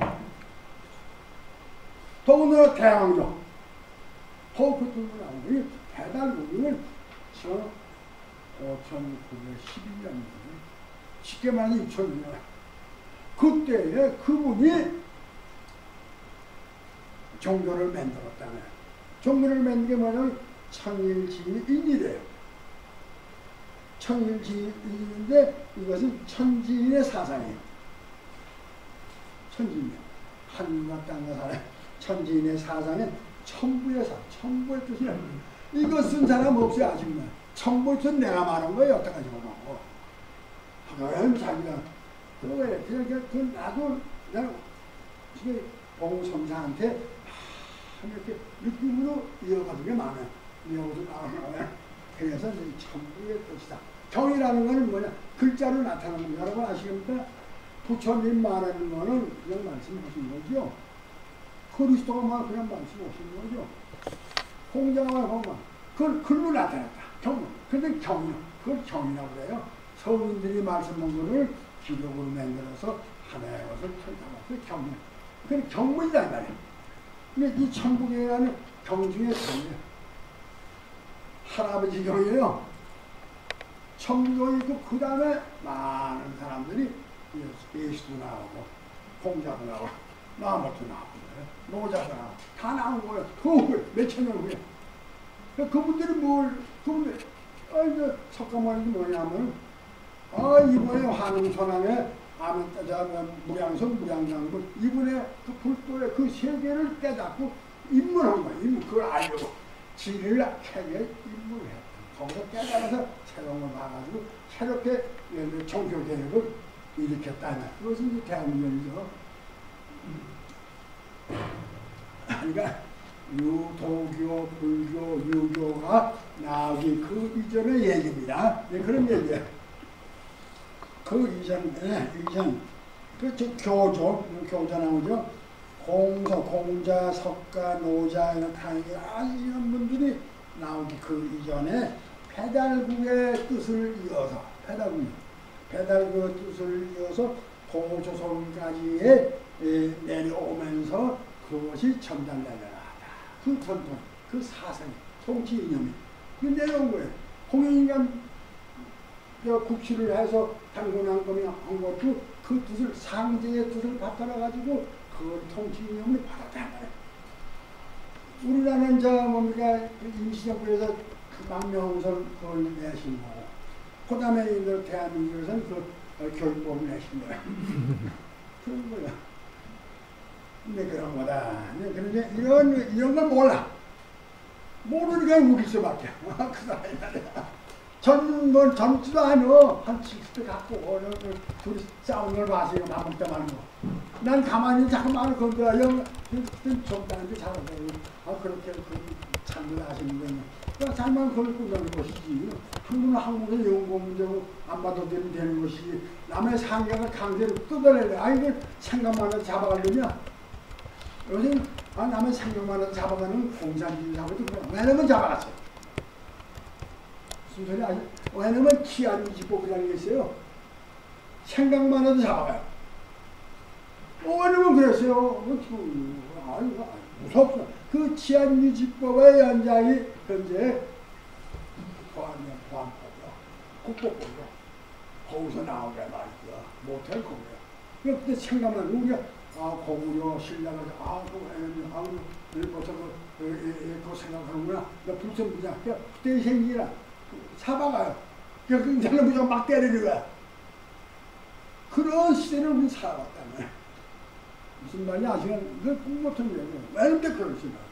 Speaker 3: 더군다나 대왕조. 더 그쪽으로 나오고 배달부는 저 5911년이거든요. 쉽게 말하면 2000년. 그때에 그분이 종교를 만들었다면 종교를 만든 게 뭐냐면 천일지인이래요. 천일지인인데 이것은 천지인의 사상이에요. 천지인. 하늘과 땅과 사람. 천지인의 사상은 천부의 사, 천부의 뜻이야. 이거 쓴 사람 없이 아직은. 천부의 뜻 내가 말한 거예요. 여태까지 보고. 그럼 자기가 그거에 그러니까 그 나도 내가 지금 봉성사한테 이렇게 느낌으로 이어가는 게 많아요. 나오는 거야. 그래서 천부의 뜻이다. 정이라는 거는 뭐냐? 글자로 나타나는 거. 여러분 아시겠습니까? 부처님 말하는 거는 그냥 말씀하신 거죠. 그리스도가 말 그냥 말씀하신 거죠. 공자가 보면 그걸 글로 나타났다. 경. 근데 경이 그걸 경이라고 그래요. 성인들이 말씀한 거를 기록으로 만들어서 하나의 것을 펼쳐서 경문. 그 경문이다 이 말이야. 근데 이 천국이라는 경 중에 경이에요. 할아버지 경이에요. 천국이 있고 그 다음에 많은 사람들이 예수도 나오고 공자도 나오고 나무도 나오고 나오고 다 나온 거예요. 그 몇천 년 후에. 그분들이 뭘 그분들 아 석가모니 뭐냐면 아, 이번에 환웅선왕에 아멘따자 무량선 무량장군 이분의 그 불도의 그 세계를 깨닫고 입문한 거야. 입문 그걸 알려고 지를 캐게 입문을 했다. 거기서 깨달아서 새로운 걸 봐가지고 새롭게 종교 개혁을 일으켰다. 그것은 대한민국이죠. 그러니까 유도교, 불교, 유교가 나오기 그 이전의 얘기입니다. 네, 그런 얘기예요. 그 이전에 이전 그 저- 교조 교조 나오죠. 공서, 공자, 석가, 노자, 타이아 이런 분들이 나오기 그 이전에 배달국의 뜻을 이어서 배달국 배달국의 뜻을 이어서 도조선까지에 에, 내려오면서 그것이 전달되려다. 그 전통, 그 사상, 통치 이념이 그 내려온 거예요. 홍익인간 저 국시를 해서 단군한 거냐 한 것도 그 뜻을 상제의 뜻을 바꿔놔 가지고 그걸 통치 이념을 받았다는 거예요. 우리나라는 저 뭡니까 그 임시정부에서 그 망명선 그걸 내신 거고 그 다음에 대한민국에서는 그 어, 교육법을 내신 거예요. (laughs) 그런 거야. 근데 그런 거다. 그런데 이런 이런 걸 몰라. 모르니까 웃길 수밖에. (laughs) 그 사람이. 전, 뭐, 젊지도 않아. 한 70대 갖고, 어, 그, 둘이 싸우는 걸 봐서 이거 밥 먹다. 난 가만히 자꾸 말을 건드려. 영, 그땐 적당한테 잘하고. 아, 그렇게, 그, 참들 하시는 거냐. 잘만 그걸 꾸는 것이지. 한국은 한국에서 영공 문제고 안 봐도 되는 것이지. 남의 상경을 강제로 뜯어내려. 아, 이걸 생각만 해서 잡아가려냐. 요즘, 아, 남의 해서 잡아가는 공산주의하고도 그래. 왜냐면 잡아갔어요. 무슨 소리 아니? 왜냐면 치안유지법이라는 게 있어요. 생각만 해도 잡아가요. 어, 왜냐면 그랬어요. 그, 아유, 무섭다. 그 치안유지법의 연장이 현재 보안법이야. 국법법이야. 거기서 나오게 말이야. 못할 거고요. 그때 생각만, 우리가, 아, 고구려, 신라가, 아, 그, 아, 그, 벌써 그, 그, 그, 생각하는구나. 나 불성부자. 그때 생기라. 사박아요. 그러니까 그 인생을 무조건 막 때리는 거야. 그런 시대를 우리 살아왔다는 거야. 무슨 말인지 아시는 그 꿈같은 얘기예요. 왜는데 그럴 수 있어요.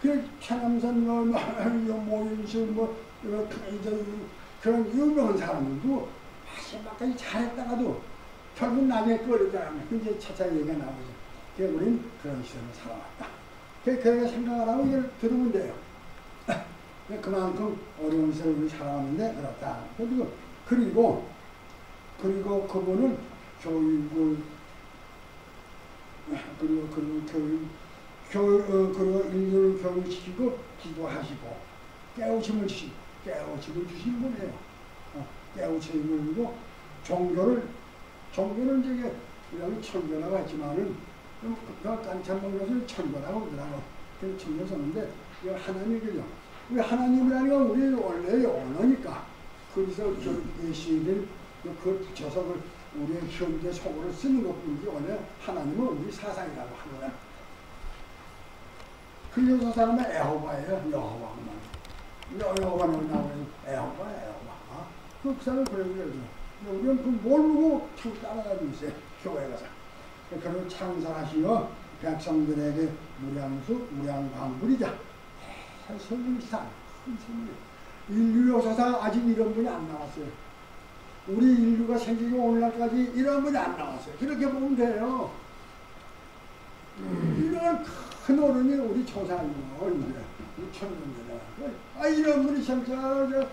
Speaker 3: 그 최남선, 뭐, 뭐, 모윤실, 뭐, 이런 이제 그런 유명한 사람들도 마지막까지 잘했다가도 결국 나중에 꺼리잖아요. 이제 차차 얘기가 나오죠. 그래서 우리는 그런 시대를 살아왔다. 그렇게 생각을 하고 이걸 들으면 돼요. (laughs) 그만큼 어려운 세월을 살아왔는데 그렇다. 그리고 그리고 그리고 그분은 교육을 그리고 그리고 교육 교육 어, 그리고 인류를 교육시키고 기도하시고 깨우침을 주시 깨우침을 주신 분이에요. 어, 깨우침을 주고 종교를 종교는 저게 우리가 천교라고 했지만은 그 먹는 것을 천교라고 그러더라고. 그 천교 썼는데 이거 하나님이죠. 우리 하나님이라는 건 우리 원래의 언어니까 거기서 저 예수를 그그 우리의 현재 속어를 쓰는 것뿐이지 원래 하나님은 우리 사상이라고 하는 거야. 그래서 사람은 에호바예요. 여호와만. 여호와는 나오는 에호바, 에호바. 그 사람은 그런 거죠. 우리는 그 모르고 참 따라가고 있어요. 교회 가서. 그리고 창사하시어 백성들에게 무량수, 무량광불이자. 선물상, 큰 선물. 인류 역사상 아직 이런 분이 안 나왔어요. 우리 인류가 생기고 오늘날까지 이런 분이 안 나왔어요. 그렇게 보면 돼요. 이런 큰 어른이 우리 조상이요. 우리 천년이라. 아, 이런 분이 참, 저, 저,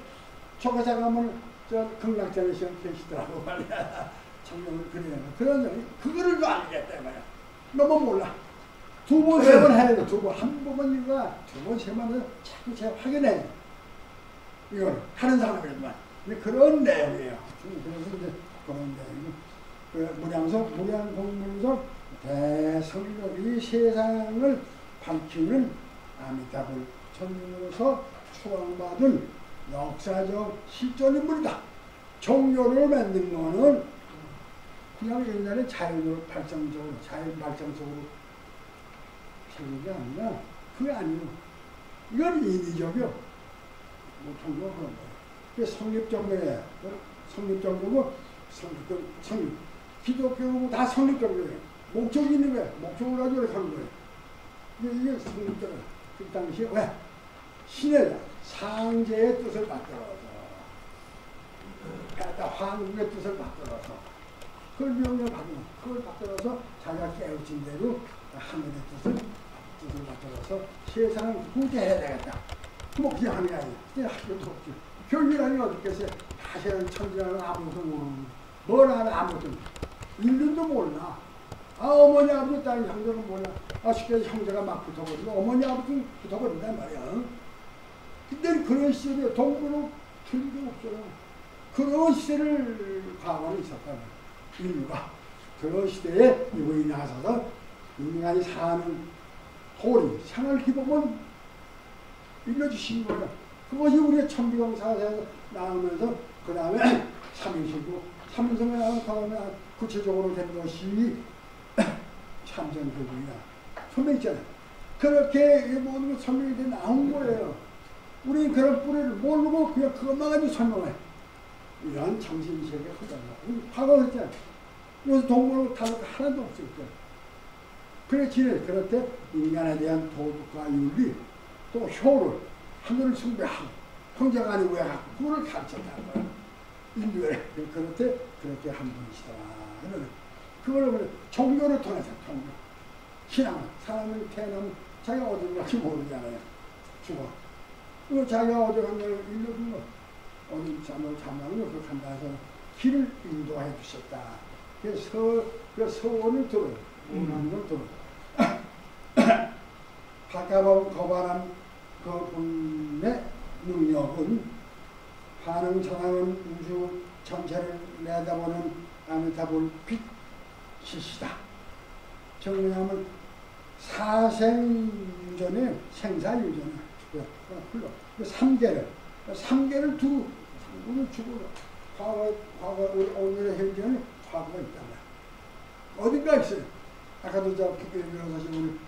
Speaker 3: 초가사 가면, 저, 극락자에 시험 계시더라고 말이야. 청년을 그래요. 그런, 그거를 좀 알겠다, 말이야. 너무 몰라. 두 번, 세 번 해야 돼. 두 번. 한 번은 이거 두 번, 세 번은 자꾸 제가 확인해. 이걸 하는 사람이지만. 그런 내용이에요. 그래서 이제 그런 내용이. 그 무량석, 무량공문석 대성격이 세상을 밝히는 아미타불 천민으로서 추앙받은 역사적 실존인물이다. 종교를 만든 거는 그냥 옛날에 자연으로 발전적으로, 자연 발전적으로 생긴 게 아니라 그게 아니고 이건 인위적이요. 뭐 종교가 그런 거예요. 그게 성립종교예요. 성립종교고 성립, 성립. 기독교고 다 성립종교예요. 목적이 있는 거예요. 목적을 가지고 이렇게 하는 거예요. 이게 성립종교. 그 당시에 왜? 신의 상제의 뜻을 받들어서 갖다 황국의 뜻을 받들어서 그걸 명령을 받는 그걸 받들어서 자기가 깨우친 대로 하늘의 뜻을 뜻을 받들어서 세상을 구제해야 되겠다. 뭐 그냥 하는 게 아니야. 그냥 할 것도 없지. 어디 있겠어요? 사실은 천지라는 아무것도 모르는 뭘 알아 아무것도 인륜도 몰라. 아 어머니 아버지 딸 형제는 몰라. 아 쉽게 형제가 막 붙어버리고 어머니 아버지 붙어버린단 말이야. 근데 그런 시절에 동물은 틀리도 없어요. 그런 시대를 과거에 있었다는 인류가 그런 시대에 이분이 나서서 인간이 사는 도리, 생활 기법은 일러주신 거예요. 그것이 우리의 천비경사에서 나오면서 그 다음에 (clears throat) 삼인실도 삼인성에 나온 다음에 구체적으로 된 것이 (clears throat) 참전교육이야. 선명 있잖아요. 그렇게 이 모든 것 설명이 돼 나온 거예요. 우리는 그런 뿌리를 모르고 그냥 그것만 가지고 설명해. 이런 정신세계 허다가 과거 했잖아. 여기서 동물로 다른 거 하나도 없었죠. 그래 지내 그럴 때 인간에 대한 도덕과 윤리 또 효를 하늘을 숭배하고 형제가 아니고 왜 갖고 그거를 가르쳤다는 거야. 인류에 그럴 때 그렇게 한 분이시다. 그러는 그걸 그래 종교를 통해서 종교 신앙 사람은 태어나면 자기가 어디로 갈지 모르잖아요. 죽어. 그 자기가 어디 간다를 일러준 거 어디 잠을 거 그렇게 한다 해서 길을 인도해 주셨다. 그래서 그 서원을 들어요. 원하는 걸 들어요. (coughs) 가까운 거발한 그 분의 능력은 반응 전하는 우주 전체를 내다보는 아미타불 빛이시다. 정리하면 사생유전에 생사유전에 흘러 삼계를 삼계를 두고 오늘 죽어 과거 과거 오늘의 현재는 과거가 있단 말이야. 어딘가 있어요. 아까도 저 변호사님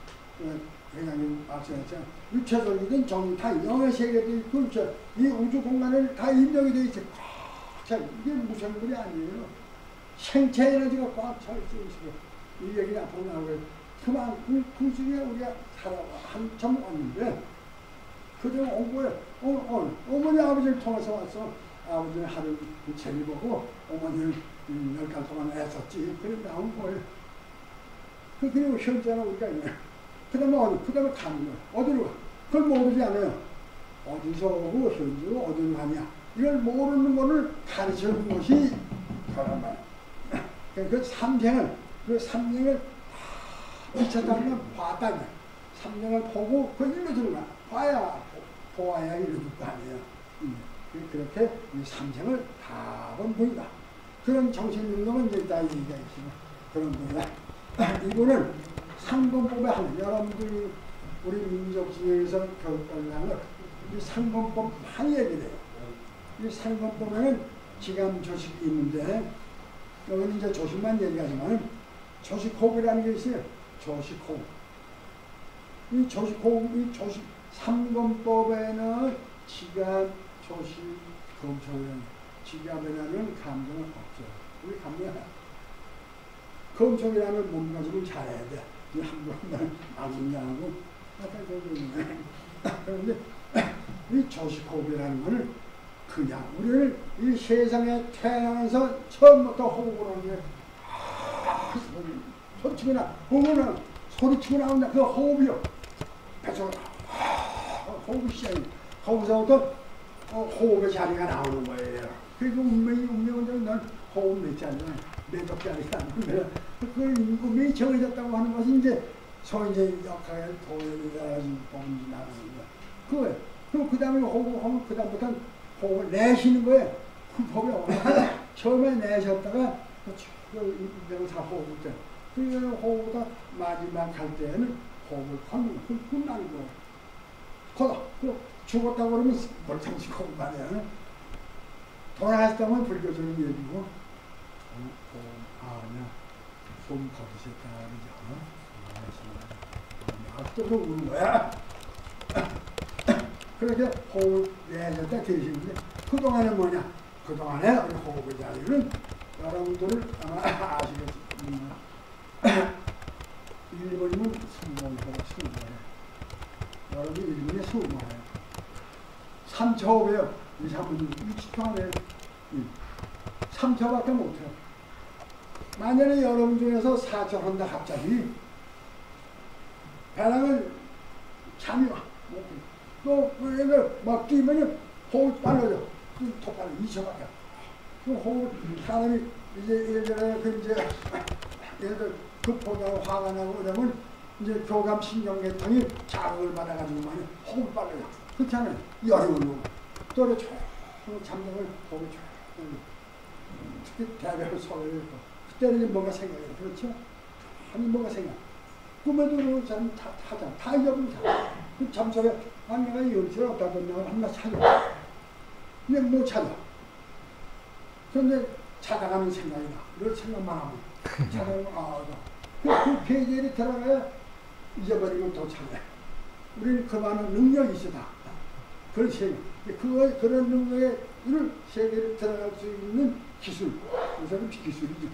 Speaker 3: 오늘 회장님 말씀했잖아요. 유체적이든 정타 영의 세계도 있고 그렇죠. 이 우주 공간을 다 인정이 돼 있어요. 꽉차 이게 무슨 글이 아니에요. 생체 에너지가 꽉 차 있어요. 이 얘기는 앞으로 나오고요. 그만큼 그 중에 우리가 살아 한참 왔는데 그중 온 거예요. 어, 어, 어머니 아버지를 통해서 왔어. 아버지는 하루 재미 보고 어머니는 음, 열달 동안 애썼지. 그래 나온 거예요. 그, 그리고 현재는 우리가 있네. 그 다음에 어디, 그 다음에 가는 거야. 어디로 가? 그걸 모르지 않아요. 어디서 오고 현재로 어디로 가냐. 이걸 모르는 거를 가르쳐 주는 것이 그런 말이야. 그 삼생을, 그 삼생을 다 비쳤다는 건 봤다는 거야. 삼생을 보고 그걸 일러주는 거야. 봐야, 보아야 일러줄 거 아니에요. 음. 그렇게 이 삼생을 다 본 분이다. 그런 정신능력은 이제 다 얘기가 있지만 그런 분이다. (laughs) 이거는 상권법에 하는 여러분들 우리 민족 중에서 교육받는 이 상권법 많이 얘기해요. 이 상권법에는 지감 조식이 있는데 여기는 이제 조식만 얘기하지만 조식호흡이라는 게 있어요. 조식호흡. 이 조식호흡, 이 조식 상권법에는 지감, 조식, 검초는 지감이라는 감정은 없죠. 우리 감정 검청이라는 몸 가지고 잘해야 돼. 아군야하고 아까 저기 그런데 이 조식호흡이라는 거는 그냥 우리를 이 세상에 태어나면서 처음부터 호흡을 하는 게 소리치고 나 호흡은 소리치고 나온다 그 호흡이요 배속으로 호흡이 시작이 거기서부터 호흡의 자리가 나오는 거예요. 그리고 운명이 운명은 난 호흡 몇 자리야 몇억 자리가 아니고 그 운명이 정해졌다고 하는 것이 이제 소인제 역학의 도연이라는 법이 거야 그거예요. 그럼 그 다음에 호흡하면 그 다음부터는 호흡을 내쉬는 거예요. 그 법이 없어 처음에 내셨다가 그 내가 다 호흡을 때 그리고 호흡보다 마지막 할 때는 호흡을 걷는 거 끝나는 거예요 거다 그 죽었다고 그러면 멀쩡히 호흡 말이야. 돌아가셨다면 불교적인 얘기고. 어, 어, 아냐 손 거두셨다 그러죠 아, 또 우는 거야? (coughs) 그렇게 호흡을 내셨다 계시는데. 그동안은 뭐냐? 그동안에 우리 호흡의 자리는 여러분들을 아마 (laughs) 아시겠지만 일본이면 승무원보다 승무원이에요 여러분 일본이 승무원이에요 3차 호흡이에요 이 사람은 60초 안에 3초밖에 못해요. 만약에 여러분 중에서 4초 한다 갑자기 배낭을 잠이 와. 또 얘를 막 뛰면은 호흡 빨라져. 더 빨라. 2초밖에. 그 호흡 사람이 이제 예전에 그 이제 예를 들어 급하다고 화가 나고 그러면 이제 교감 신경계통이 자극을 받아가지고만 호흡 빨라져. 그렇잖아요. 열이 올라오고. 또 이렇게 조용 잠잠을 호흡이 조용. 특히 대변을 고 그때는 이제 뭔가 생각이 나. 그렇죠? 아니 뭔가 생각. 꿈에도 저는 다, 타자. 다 잊어버리자. 그 잠속에, 아, 내가 연출을 어디다 뒀나 한번 찾아. 근데 못 찾아. 그런데 찾아가는 생각이 나. 늘 생각만 하면. (laughs) 찾아가면, 아, 그, 그 페이지에 들어가야 잊어버리면 또 찾아. 우리는 그 많은 능력이 있다. 그런 세계. 그, 그런 능력의 을 세계에 들어갈 수 있는 기술. 그래서 기술이지.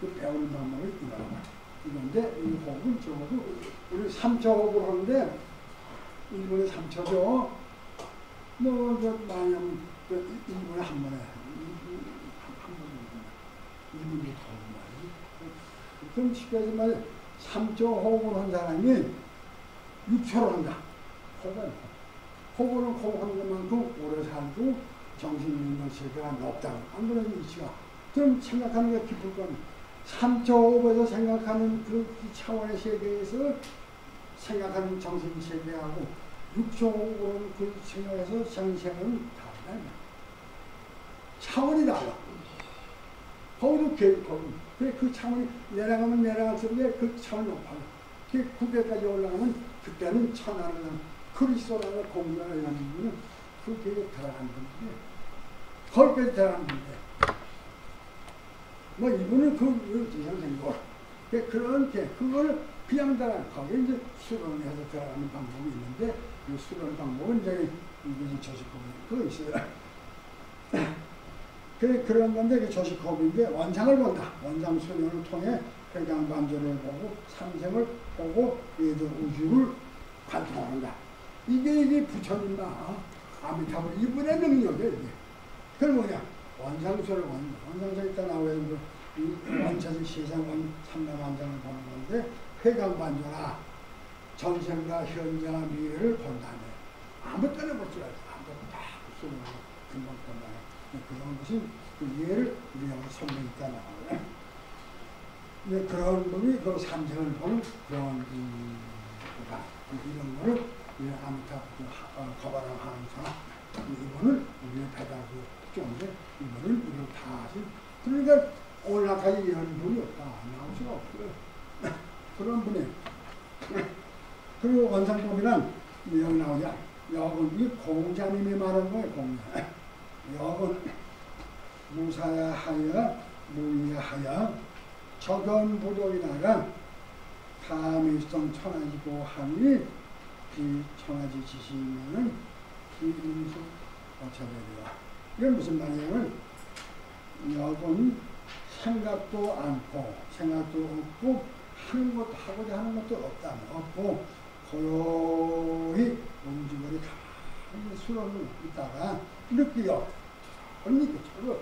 Speaker 3: 그 배우는 방법이 이거란 이건데 이 호흡은 적어도 우리 3초 호흡을 하는데 일본에 3초죠. 뭐 저 많이 하면 그 일본에 한 번에 한번 1분도 더 말이지. 그럼 쉽게 해서 말해 3초 호흡을 한 사람이 6초를 한다. 호흡은 호흡은 호흡하는 것만큼 오래 살고 정신 있는 세계가 높다. 안 그러면 이치가 그럼 생각하는 게 깊을 거니 3초 호흡에서 생각하는 그 차원의 세계에서 생각하는 정신 세계하고 6초 호흡은 그 생각에서 생생은 다르다. 차원이 달라. 거기도 개, 거기. 그래, 그 차원이 내려가면 내려갈수록 그 차원이 높아요. 그 900까지 올라가면 그때는 천하는 그리스도라는 공부를 하는 분은 그 계에 들어가는 건데, 거기까지 들어가는 건데, 뭐 이분은 그 선생님 그런 게 그걸 그냥 들어 거기 이제 수련해서 들어가는 방법이 있는데 그 수련 방법은 이제 이게 그거 있어요. 그래 그런 건데 그 조식법인데 원상을 본다. 원상 수련을 통해 회gang 반전을 보고 삼생을 보고 얘도 우주를 관통한다. 이게 이게 부처님나 아미타불 이분의 능력이에요. 이게. 그건 뭐냐? 원상수를 원, 원상수 일단 나오는 그 원천식 시상원 삼라만장을 보는 건데 회광반조나 전생과 현재와 미래를 본다네. 아무 때나 볼줄 알지. 아무 다 쓰는 거. 그런 것이 그 이해를 우리하고 설명이 있다 나오네. 네, 그런 분이 그 삼생을 보는 그런 음, 이런 거를 아무타 그, 어, 거바랑 하면서 이분을 우리의 배다고 쪽인데 이거를 우리가 다 하신 그러니까 올라가기 이런 분이 없다. 나올 수가 없어요. (laughs) 그런 분이 (laughs) 그리고 원상법이란 여기 나오자 여건 이 공자님이 말한 거예요 공자 (laughs) 여건 무사야 하여 무의야 하여 적은 부독이다가 감일성 천하지고 하니 이 천하지 지시면은 이 음수 어차피야 이건 무슨 말이냐면 여건 생각도 않고 생각도 없고 하는 것도 하고자 하는 것도 없다 없고 고요히 움직임이 가만히 수련을 있다가 느끼 어 언니 저거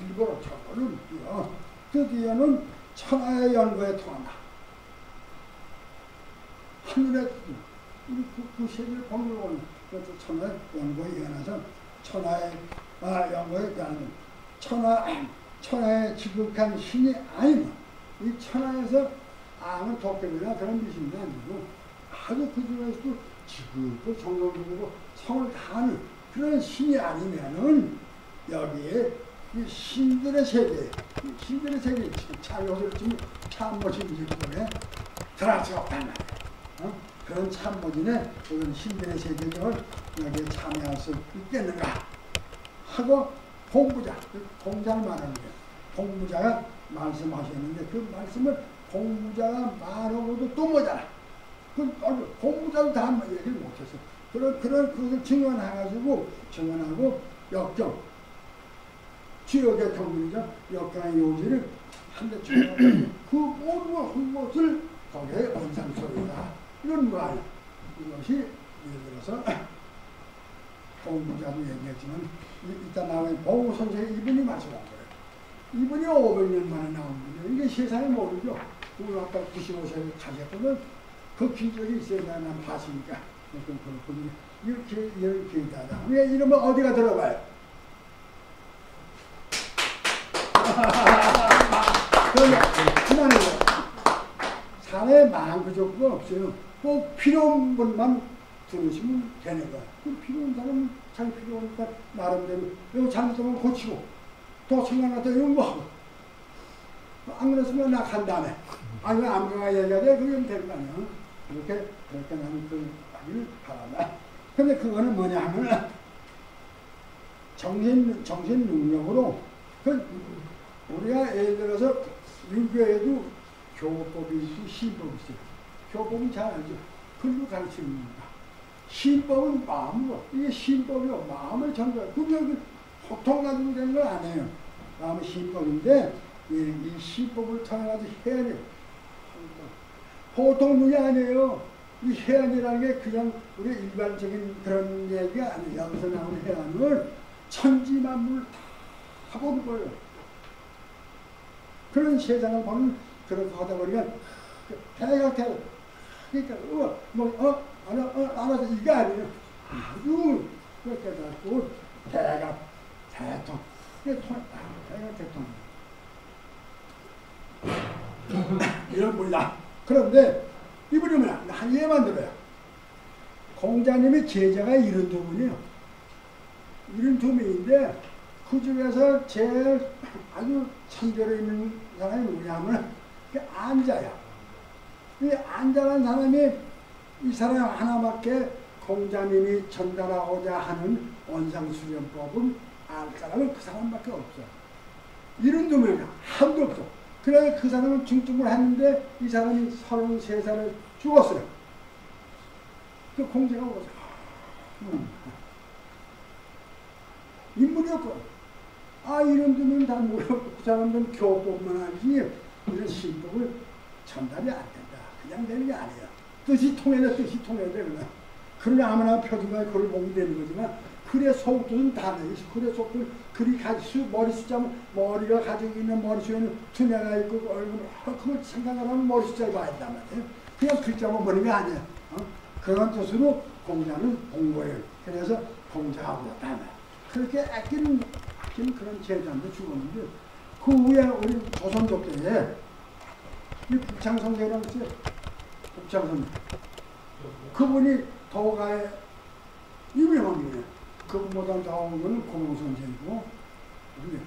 Speaker 3: 일부러 저거를 느끼어 드디어는 천하의 연구에 통한다. 하늘에 우리 그, 그 세계를 공부하는 그것도 천하의 연구에 일어나서 천하의 아, 연구에 대한 천하 천하의 지극한 신이 아니고 이 천하에서 아무 도깨비나 그런 미신도 아니고 아주 그 중에서도 지극고 정성적으로 성을 다하는 그런 신이 아니면은 여기에 이 신들의 세계, 이 신들의 세계 참여를 지금 참모진 직분에 들어갈 수가 없단 말이에요. 어? 그런 참모진에 그런 신들의 세계를 여기에 참여할 수 있겠는가 하고 공부자, 그 공자를 말하는 거예요. 공부자가 말씀하셨는데 그 말씀을 공부자가 말하고도 또 모자라. 그 공부자도 다 얘기를 못해서 그런 그런 그것을 증언해가지고 증언하고 역경 지역의 경문이죠. 역경의 요지를 한대 증언하고 (clears throat) 그 모든 것을 거기에 원상소리다. 이런 말 이것이 예를 들어서 (clears throat) 공부자도 얘기했지만 이따 나오면 보우 선생이 이분이 말씀한 거예요. 이분이 500년 만에 나온 분이에요. 이게 세상에 모르죠. 우리 아까 95세에 가셨거든. 그 기적이 있어야 난 봤으니까. 그그분 이렇게, 이렇게 있다다. 왜 이러면 어디가 들어가요? 그러면. 산에 많은 조건 없어요. 꼭 필요한 것만 들으시면 되는 거야. 그 필요한 사람은 필요하니까 나름대로 이거 잘못하면 고치고 또 생각날 때 이런 거 하고 안 그랬으면 나 간다네. 아니 아무가 얘기가 돼 그러면 될거 아니야. 이렇게 그렇게 나는 그 하기를 바란다. 근데 그거는 뭐냐 하면 정신 정신 능력으로 그 우리가 예를 들어서 유교에도 교법이 있고 시법이 있어요. 교법은 잘 알죠. 글로 가르치는 겁니다. 신법은 마음으로 이게 신법이요 마음을 전달 그게 그 고통 가지고 되는 건 아니에요 마음은 신법인데 이, 이 신법을 통해 가지고 해안이 보통 눈이 아니에요 이 해안이라는 게 그냥 우리 일반적인 그런 얘기가 아니에요 여기서 나오는 해안은 천지만물 다 보는 거예요 그런 세상을 보는 그렇게 하다 보니까 대각 대각 그러니까 어, 뭐, 어, 알아, 어, 알아서 이게 아니에요. 아주 그렇게 해갖고 대각, 대통, 이게 통, 아, 대각 대통. (laughs) 이런 분이다. 그런데 이분이 뭐냐? 한 예만 들어요. 공자님의 제자가 이런 두 분이에요. 이런 두 명인데 그 중에서 제일 아주 천재로 있는 사람이 그 안자야. 이 안자라는 사람이 이 사람 하나밖에 공자님이 전달하고자 하는 원상수련법은 알 사람은 그 사람밖에 없어. 이런 놈이 한도 없어. 그래 그 사람은 중증을 했는데 이 사람이 33살에 죽었어요. 그 공자가 오서 음. 인물이 없고 아 이런 놈은 다 모여 그 사람들은 교법만 하지 이런 신법을 전달이 안 된다. 그냥 되는 게 아니야. 뜻이 통해야 뜻이 통해야 돼 그냥. 그러나 아무나 표준과 글을 보면 되는 거지만 글의 속뜻은 다르지. 글의 속뜻은 글이 가지고 머리 숫자면 머리가 가지고 있는 머리 숫자는 두뇌가 있고 얼굴 아, 그걸 생각을 하면 머리 숫자를 봐야 된단 말이에요. 그냥 글자만 보는 게 아니야. 어? 그런 뜻으로 공자는 본 거예요. 그래서 공자하고 말이야. 그렇게 아끼는 아끼는 그런 제자인데 죽었는데 그 후에 우리 조선족 때에 이 북창성제라는 있어요. 북창성 그분이 도가에 유명한 분이에요. 그분보다 나온 공홍선생이고 근데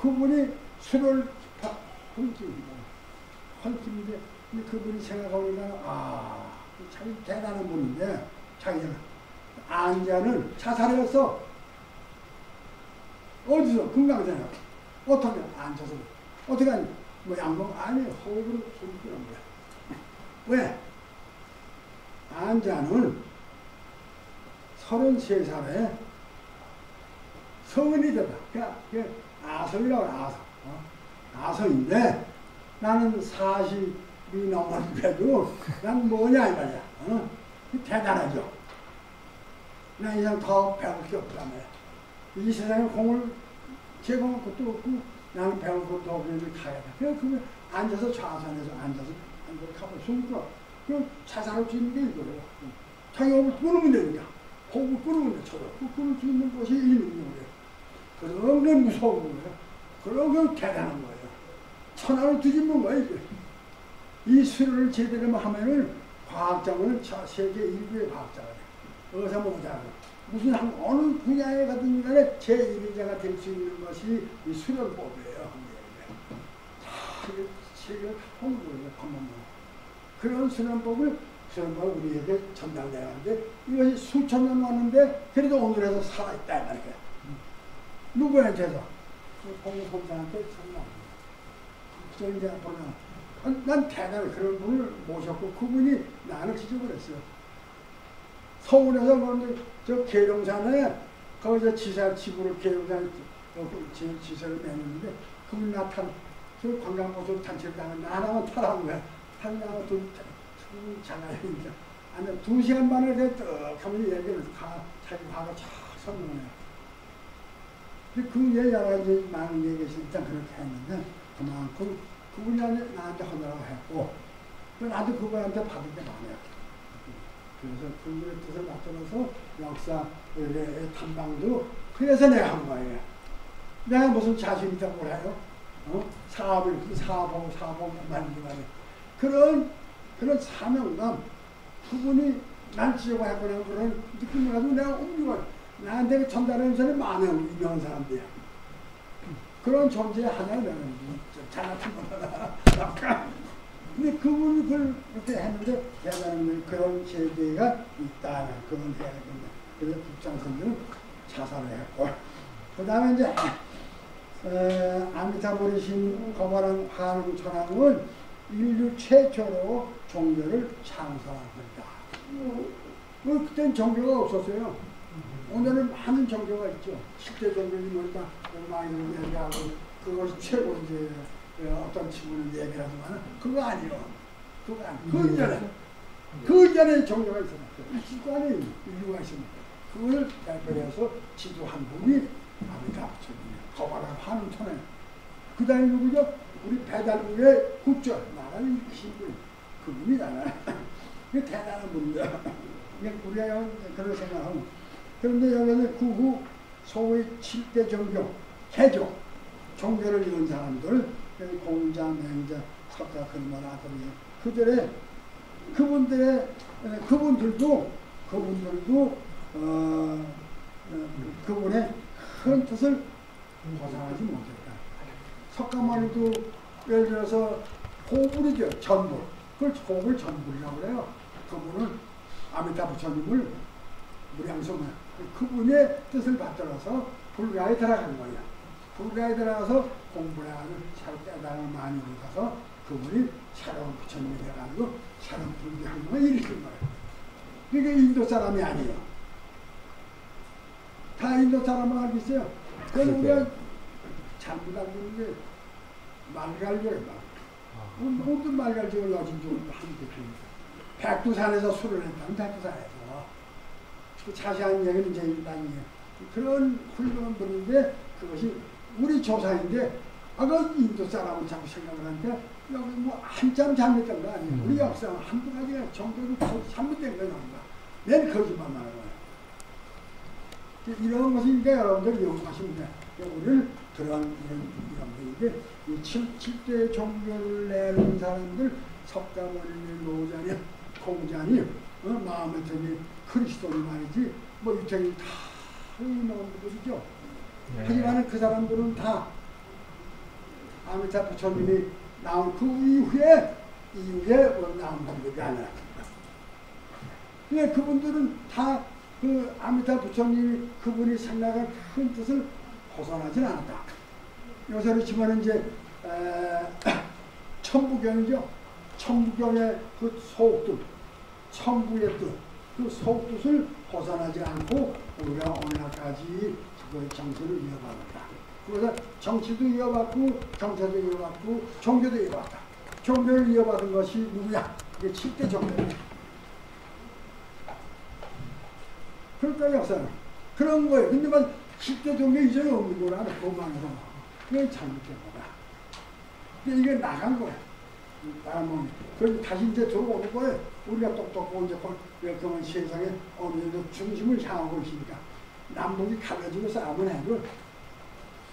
Speaker 3: 그분이 술을 다 헐집니다. 헐집인데 근데 그분이 생각하고 있는 아참 대단한 분인데 자기는 안자는 자살했어. 어디서 금강산에 어떻게 앉아서 어떻게 하냐 뭐 양봉 아니 호흡으로 숨 끊는 거야. 왜? 안자는 33살에 성은이 되다. 그러니까 아성이라고 아성. 어? 아성인데 나는 40이 넘었는데도 난 뭐냐 이 말이야. 어? 대단하죠. 난 이상 더 배울 게말 이 세상에 공을 제공할 것도 없고 나는 배울 것도 없는데 가야 돼. 그래서 그 앉아서 좌선에서 앉아서 앉아서 가고 숨고 그 자살할 수 있는 게 이거예요. 창업을 끊으면 되니까. 호흡을 끊으면 돼, 저도. 그 끊을 수 있는 것이 일민용이에요. 그런 게 무서운 거예요. 그런 게 대단한 거예요. 천하를 뒤집는 거예요, 이게. 이 수료를 제대로 하면은 과학자는 저 세계 1위의 과학자가 돼. 어디서 보자고. 무슨 한 어느 분야에 가든 간에 제1위자가 될 수 있는 것이 이 수련법이에요. 한 거예요, 한번 그런 수련법을 수련법을 우리에게 전달되었는데 이것이 수천 년 왔는데 그래도 오늘에서 살아있다 이 말이야. 누구한테서? 공공사한테. 저 이제 아, 난 대단한 그런 분을 모셨고 그분이 나를 지적을 했어요. 서울에서 그런데 저 계룡산에 거기서 지사 지부를 계룡산 지- 지사를 맺는데 그분 나타나 저 관광보수 단체를 당한 하나만 타라는 거야. 하나만 둘 장난이 이제 아니 두 시간 반을 됐떡 하면 얘기를 가 자기 화가 쫙 설명해. 근데 그 위에 여러 가지 많은 얘기에서 일단 그렇게 했는데 그만큼 그분이 나한테 하느라고 했고 또 나도 그분한테 받은 게 많아요. 그래서 그분의 뜻을 맞춰서 역사의 탐방도 그래서 내가 한 거예요. 내가 무슨 자신 있다고 그래요? 어? 사업을 사업하고 사업하고 만들고 하는 그런 그런 사명감 그분이 날 지어고 했거나 그런 느낌을 가지고 내가 옮기고 나한테 전달하는 사람이 많아요 유명한 사람들이야 그런 존재 하나를 내가 잘나쁜 거다 (laughs) 근데 그분이 그걸 그렇게 했는데 대단한 그런 세계가 있다 그런 해야 된다 그래서 국장선생은 자살을 했고 그 다음에 이제 어, 아미타부리신 거만한 한웅 천황은 인류 최초로 종교를 창설한 겁니다. 뭐 그땐 종교가 없었어요. 오늘은 많은 종교가 있죠. 10대 종교니 뭐니까 많이 얘기하고 그것이 최고 이제 어떤 친구는 얘기하지만 그거 아니요. 그거 아니요. 그 이전에 그 이전에 종교가. 그 안에 인류가 있습니다. 그걸 대표해서 지도한 분이 아미타 부처님. 거만한 한웅 천황. 그 다음에 누구죠? 우리 배달국의 국조 나라를 일으킨 분 그분이잖아. 그 대단한 분이다. 우리가 그런 생각하고 그런데 여기는 그 후 소위 7대 종교, 개조, 종교를 이룬 사람들, 공자, 맹자, 석가, 근만, 아들이 그들의 그분들의 그분들도 그분들도 어, 어, 그분의 큰 뜻을 고상하지 못했다. 석가모니도 예를 들어서 호불이죠. 전불. 그걸 호불 전불이라고 그래요. 그분은 아미타 부처님을 무량성을 그분의 뜻을 받들어서 불가에 들어간 거야. 불가에 들어가서 공부를 하고 새로 깨달음을 많이 얻어서 그분이 새로운 부처님이 돼가지고 새로운 불교 활동을 일으킨 거예요. 그게 인도 사람이 아니에요. 다 인도 사람만 알고 있어요. 그건 우리가 잘못 알고 있는 게 말갈려요, 말. 모든 말갈증을 여진 쪽으로 한 대표입니다. 백두산에서 술을 했다면 백두산에서. 그 자세한 얘기는 이제 나중에. 그런 훌륭한 분인데 그것이 우리 조사인데 아, 그 인도 사람은 자꾸 생각을 하는데 여기 뭐 한참 잘못된 거 아니에요. 우리 역사는 한두 가지가 정도로 잘못된 거예요. 맨 거짓말 하는 거예요. 이런 것이니까 여러분들 연구하시면 돼요. 우리를 그런 이런 이런 분인데 이 7, 7대 종교를 내는 사람들 석가모니, 노자니, 공자니 어, 마음에 드니 크리스도니 말이지 뭐 유태인 다 나온 분들이죠.
Speaker 2: 네.
Speaker 3: 하지만 그 사람들은 다 아미타 부처님이 나온 그 이후에 이후에 뭐 나온 분들이 아니라 근데 그분들은 다 그 아미타 부처님이 그분이 생각한 큰 뜻을 벗어나진 않았다. 요새로 치면 이제 에, (clears throat) 천부경이죠. 천부경의 그 소뜻, 천부의 뜻, 그 소뜻을 벗어나지 않고 우리가 오늘날까지 그 정신을 이어받았다. 그래서 정치도 이어받고 정체도 이어받고 종교도 이어받다. 종교를 이어받은 것이 누구야? 이게 7대 종교입니다. 그러니까 역사는 그런 거예요. 근데 만 10대 종교 이전에 없는 거라 그만해서 그게 잘못된 거다. 근데 이게 나간 거야. 나가면 그럼 다시 이제 들어오는 거예요. 우리가 똑똑하고 이제 그러면 세상에 어느 정도 중심을 향하고 있으니까 남북이 갈라지고 싸움을 해도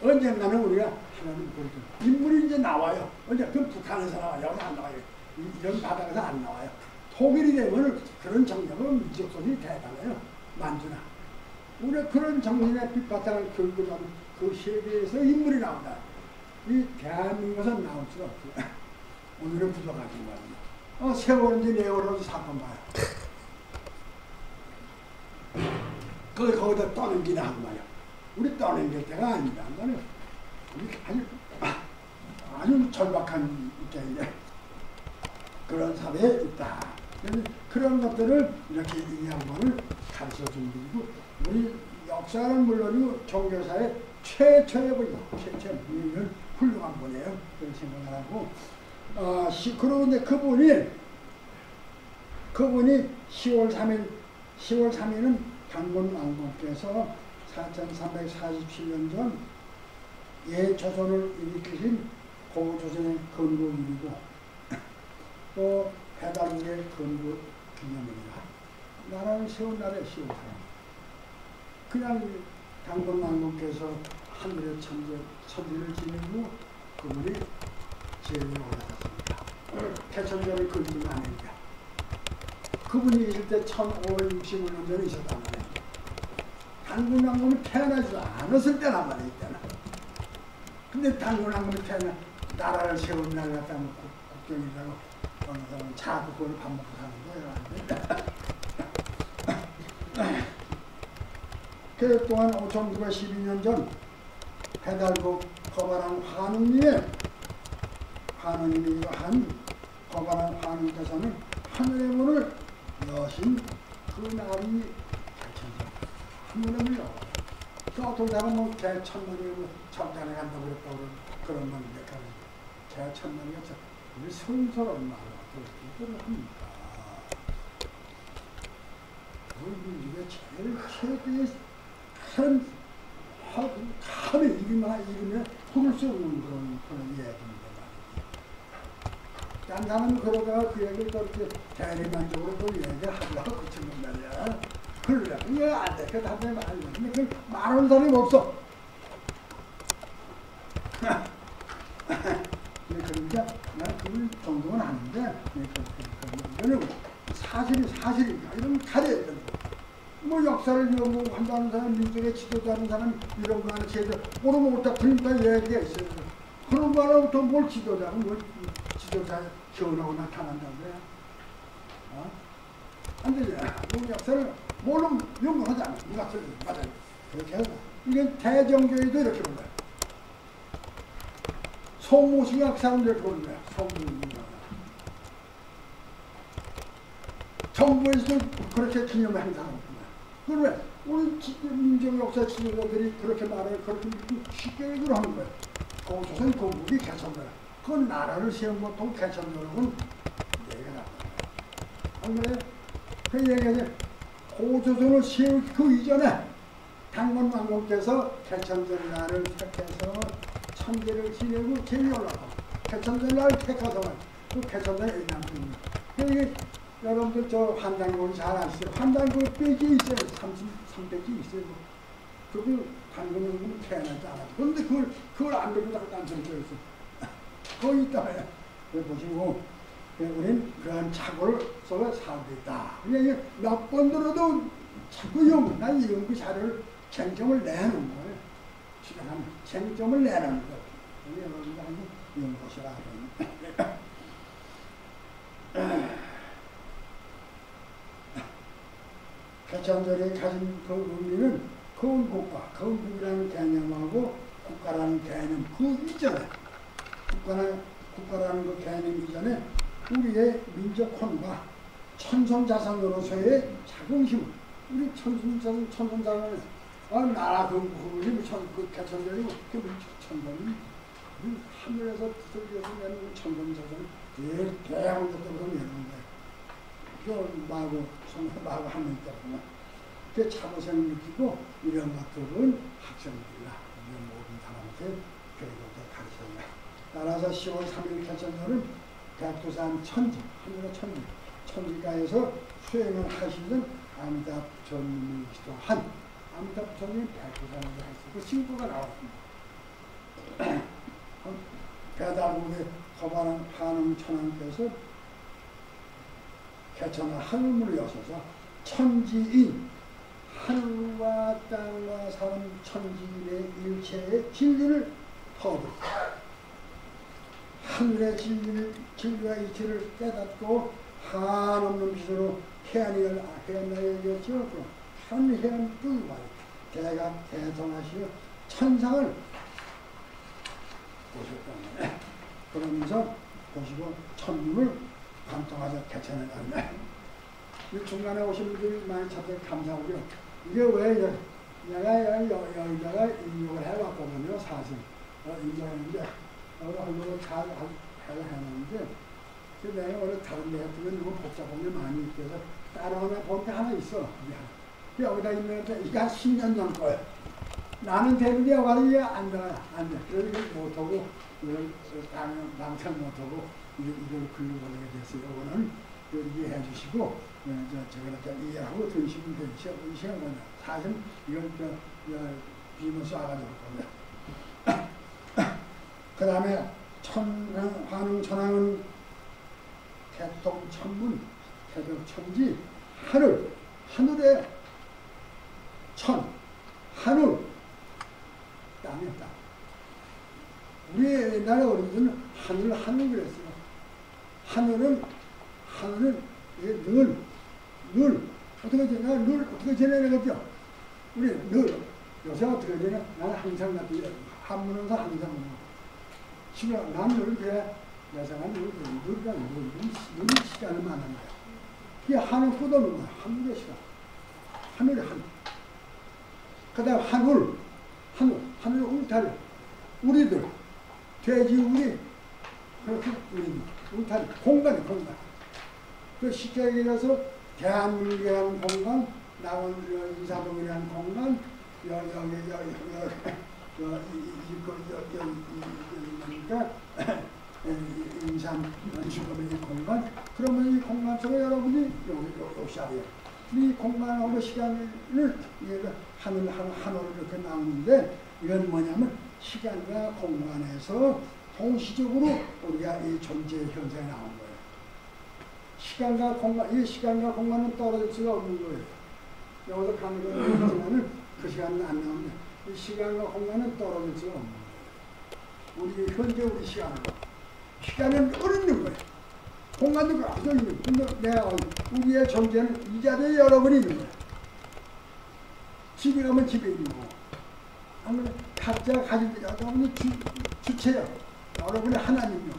Speaker 3: 언젠가는 우리가 하나님 보여줘. 인물이 이제 나와요. 언제 그 북한에서 나와요. 여기 안 나와요. 이- 이런 바닥에서 안 나와요. 통일이 되면 그런 정력은 민족성이 대단해요. 만주나. 우리가 그런 정신의 빛바탕을 가는 그 세계에서 인물이 나온다. 이 대한민국에서 나올 수가 없어요. (laughs) 오늘은 부족하신 거예요. 어, 세월인지 네월인지 사건 봐요. 그걸 거기다 떠넘기나 한 말이야. 우리 떠넘길 때가 아니다. 한. 우리 아주, 아주 절박한 입장인데 그런 사회에 있다. 그런 것들을 이렇게 이 양반을 가르쳐 준 분이고 우리 역사는 물론이고 종교사의 최초의 분이고 최초의 분이는 훌륭한 분이에요. 그런 생각을 하고 어, 시, 이제 그분이 그분이 10월 3일 10월 3일은 강군 왕국께서 4347년 전 예 조선을 일으키신 고조선의 건국일이고 또 배달국의 건국 기념일이다. 나라를 세운 날에 세운 사람. 그냥 당군왕국께서 하늘의 천재, 천지를 지니고 그분이 제일 올라갔습니다. (clears throat) 태천절을 건진 아닙니다. 그분이 계실 때 1565년 전에 있었단 말이에요. 당군왕국은 태어나지도 않았을 때란 말이에요, 이때는. 근데 당군왕국이 태어나 나라를 세운 날 갖다 놓고 국경이라고 어느 사람은 자꾸 그걸 밥 먹고 사는 거예요. 그 또한 1912년 전 배달국 거바랑 환웅님의 환웅님이 한 거바랑 환웅께서는 하늘의 문을 여신 그 날이 개천절 하늘의 문을 열어 또 어떤 사람은 개천날이 천장에 간다고 그랬다고 그런 건데 개천날이가 우리 성스러운 말로 그렇게 합니다. 우리 민족의 제일 최대의 큰, 큰 이름이나 이름에 풀을 수 없는 그런, 그런 얘기입니다. 딴 사람은 그러다가 그 얘기를 또 이렇게 대리만족으로 또 얘기를 하려고 그치는 말이야. 그래, 이거 안 돼. 답답해 안 돼. 근데 그 말하는 사람이 없어. 그러니까 난그 정도는 아닌데, 이거는 사실이 사실이니까 이런 가려야 되는 거. 뭐 역사를 연구한다는 사람, 민족의 지도자는 사람 이런 거 하나 제대로 모르면 옳다 틀린다 얘기가 있어요. 그런 거 하나부터 뭘 지도자고 뭘 지도자 기원하고 나타난다는 거야. 어? 안 되잖아. 뭐 역사를 모르면 연구하지 않아. 틀려. 맞아요. 그렇게 해서. 이게 대정교회도 이렇게 본 거야. 송무승학 사람들 그런 거야. 송무승학. 정부에서도 그렇게 기념을 행사하고 그걸 왜? 우리 민족 역사 지도자들이 그렇게 말을 그렇게 쉽게 얘기를 하는 거예요. 고조선 건국이 개천거야. 그건 나라를 세운 것도 개천거라고는 얘기가 나와요. 안 그래? 그 얘기하지. 고조선을 세울 그 이전에 당군 왕국께서 개천절 날을 택해서 천계를 지내고 제일 올라가. 개천절 날을 택해서 그 개천절 애남입니다. 그게 여러분들 저 환단골 잘 아시죠? 환단골 빼기 있어요. 33빼기 있어요. 그거 당근은 태어나지 않아. 그런데 그걸, 그걸 안 되고 딱 딴소리 들었어. (laughs) 거기 있다 말이야. 보시고, 우리는 그런 착오를 속에 살고 있다. 그냥 몇번 들어도 자꾸 영, 난 연구 자료를 쟁점을 내는 거예요. 시간하면 쟁점을 내는 거예요. 여러분들 한번 연구하시라. 개천절이 (laughs) 가진 그 의미는 건국과 건국이라는 개념하고 국가라는 개념 그 이전에 국가나, 국가라는 그 개념 이전에 우리의 민족 혼과 천성자성으로서의 자긍심 우리 천성자성 천성자성은 아, 나라 건국이 뭐그 개천절이고 그 천성이 하늘에서 두들겨서 내는 천성자성은 제일 대항적으로 내는 거예요. 그 마구 성마구 하는 때구나. 그 참으성을 느끼고 이런 것들은 학생들이나 이런 모든 사람한테 교육을 가르쳐야 따라서 10월 3일 개천절은 백두산 천지, 하늘의 천지, 천지가에서 수행을 하시는 아미답 전님이 기도한 아미답 전님 백두산에서 하시고 신고가 나왔습니다. (clears throat) 배달국의 거반한 한음 천왕께서 개천을 하늘문을 여셔서 천지인 하늘과 땅과 사람 천지인의 일체의 진리를 터득 하늘의 진리를, 진리와 이치를 깨닫고 한없는 빛으로 해안이 해안나에 지었고 한 해안 뚫고 대각 대성하시어 천상을 말이에요. 그러면서 보시고 천문을 관통하자 개천에 갔네. 이 중간에 오신 분들이 많이 찾아 감사하고요. 이게 왜 내가 여기다가 인용을 해왔거든요, 사실. 어, 인정했는데, 여기 얼마나 잘 해놨는데, 내가 원래 다른 데 했으면 너무 복잡한 게 많이 있어서 따로 하나 본게 하나 있어. 여기다 있는데, 이게 한 10년 전 거예요. 나는 되는데 와도 이게 안 돼, 안 돼. 그래서 이걸 못하고, 이걸 당, 당첨 못하고, 이걸, 이걸 글러버리게 됐어요. 이거는 그 이해해 주시고, 어, 저, 저거는 좀 이해하고 들으시면 되죠. 이 시간 뭐냐. 사실 이건 저, 저, 비문 쏴가지고 겁니다. 그 다음에 천, 환웅 천왕은 개통 천문, 개벽 천지, 하늘, 하늘에 천, 하늘, 땅이야, 땅. 우리 옛날에 어른들은 하늘, 하늘 그랬어요. 하늘은, 하늘은 이게 늘, 늘, 어떻게 지내? 늘 어떻게 지내냐겠죠? 우리 늘, 요새 어떻게 지내? 나는 항상 나도 한문에서 항상 뭐. 시간, 나는 그래. 내 생각은 늘, 늘이라, 늘, 늘 시간을 만난 거야. 그게 하늘 끝없는 거야. 하늘의 시간. 하늘의 하늘. 그 다음 하늘, 하늘, 하늘 울타리. 우리들, 돼지 우리, 그렇게 우리들, 울타리, 공간이 공간. 그 쉽게 얘기해서 대한민국이라는 공간, 나온 이사동이라는 공간, 여, 여기, 여기, 여기, 여, 이, 이, 그, 여, 여, 이, 이, 그러니까, 인삼, 공간, 그러면 이 공간 속에 여러분이 여기, 여기, 시작이에요. 이 공간하고 시간을, 하늘, 하늘, 하늘로 이렇게 나오는데, 이건 뭐냐면, 시간과 공간에서 동시적으로 우리가 이 존재 현상이 나온 거예요. 시간과 공간, 이 시간과 공간은 떨어질 수가 없는 거예요. 여기서 가는 건 있지만은 그 시간은 안 나옵니다. 이 시간과 공간은 떨어질 수가 없는 거예요. 우리 현재 우리 시간으로. 시간은 어있는 거예요. 공간도 가져 있는 거예요. 내가 우리의 존재는 이 자리에 여러분이 있는 거예요. 집에 가면 집에 있는 거고. 아무튼 각자 가진 여러분이 주, 주체요. 여러분의 하나님요.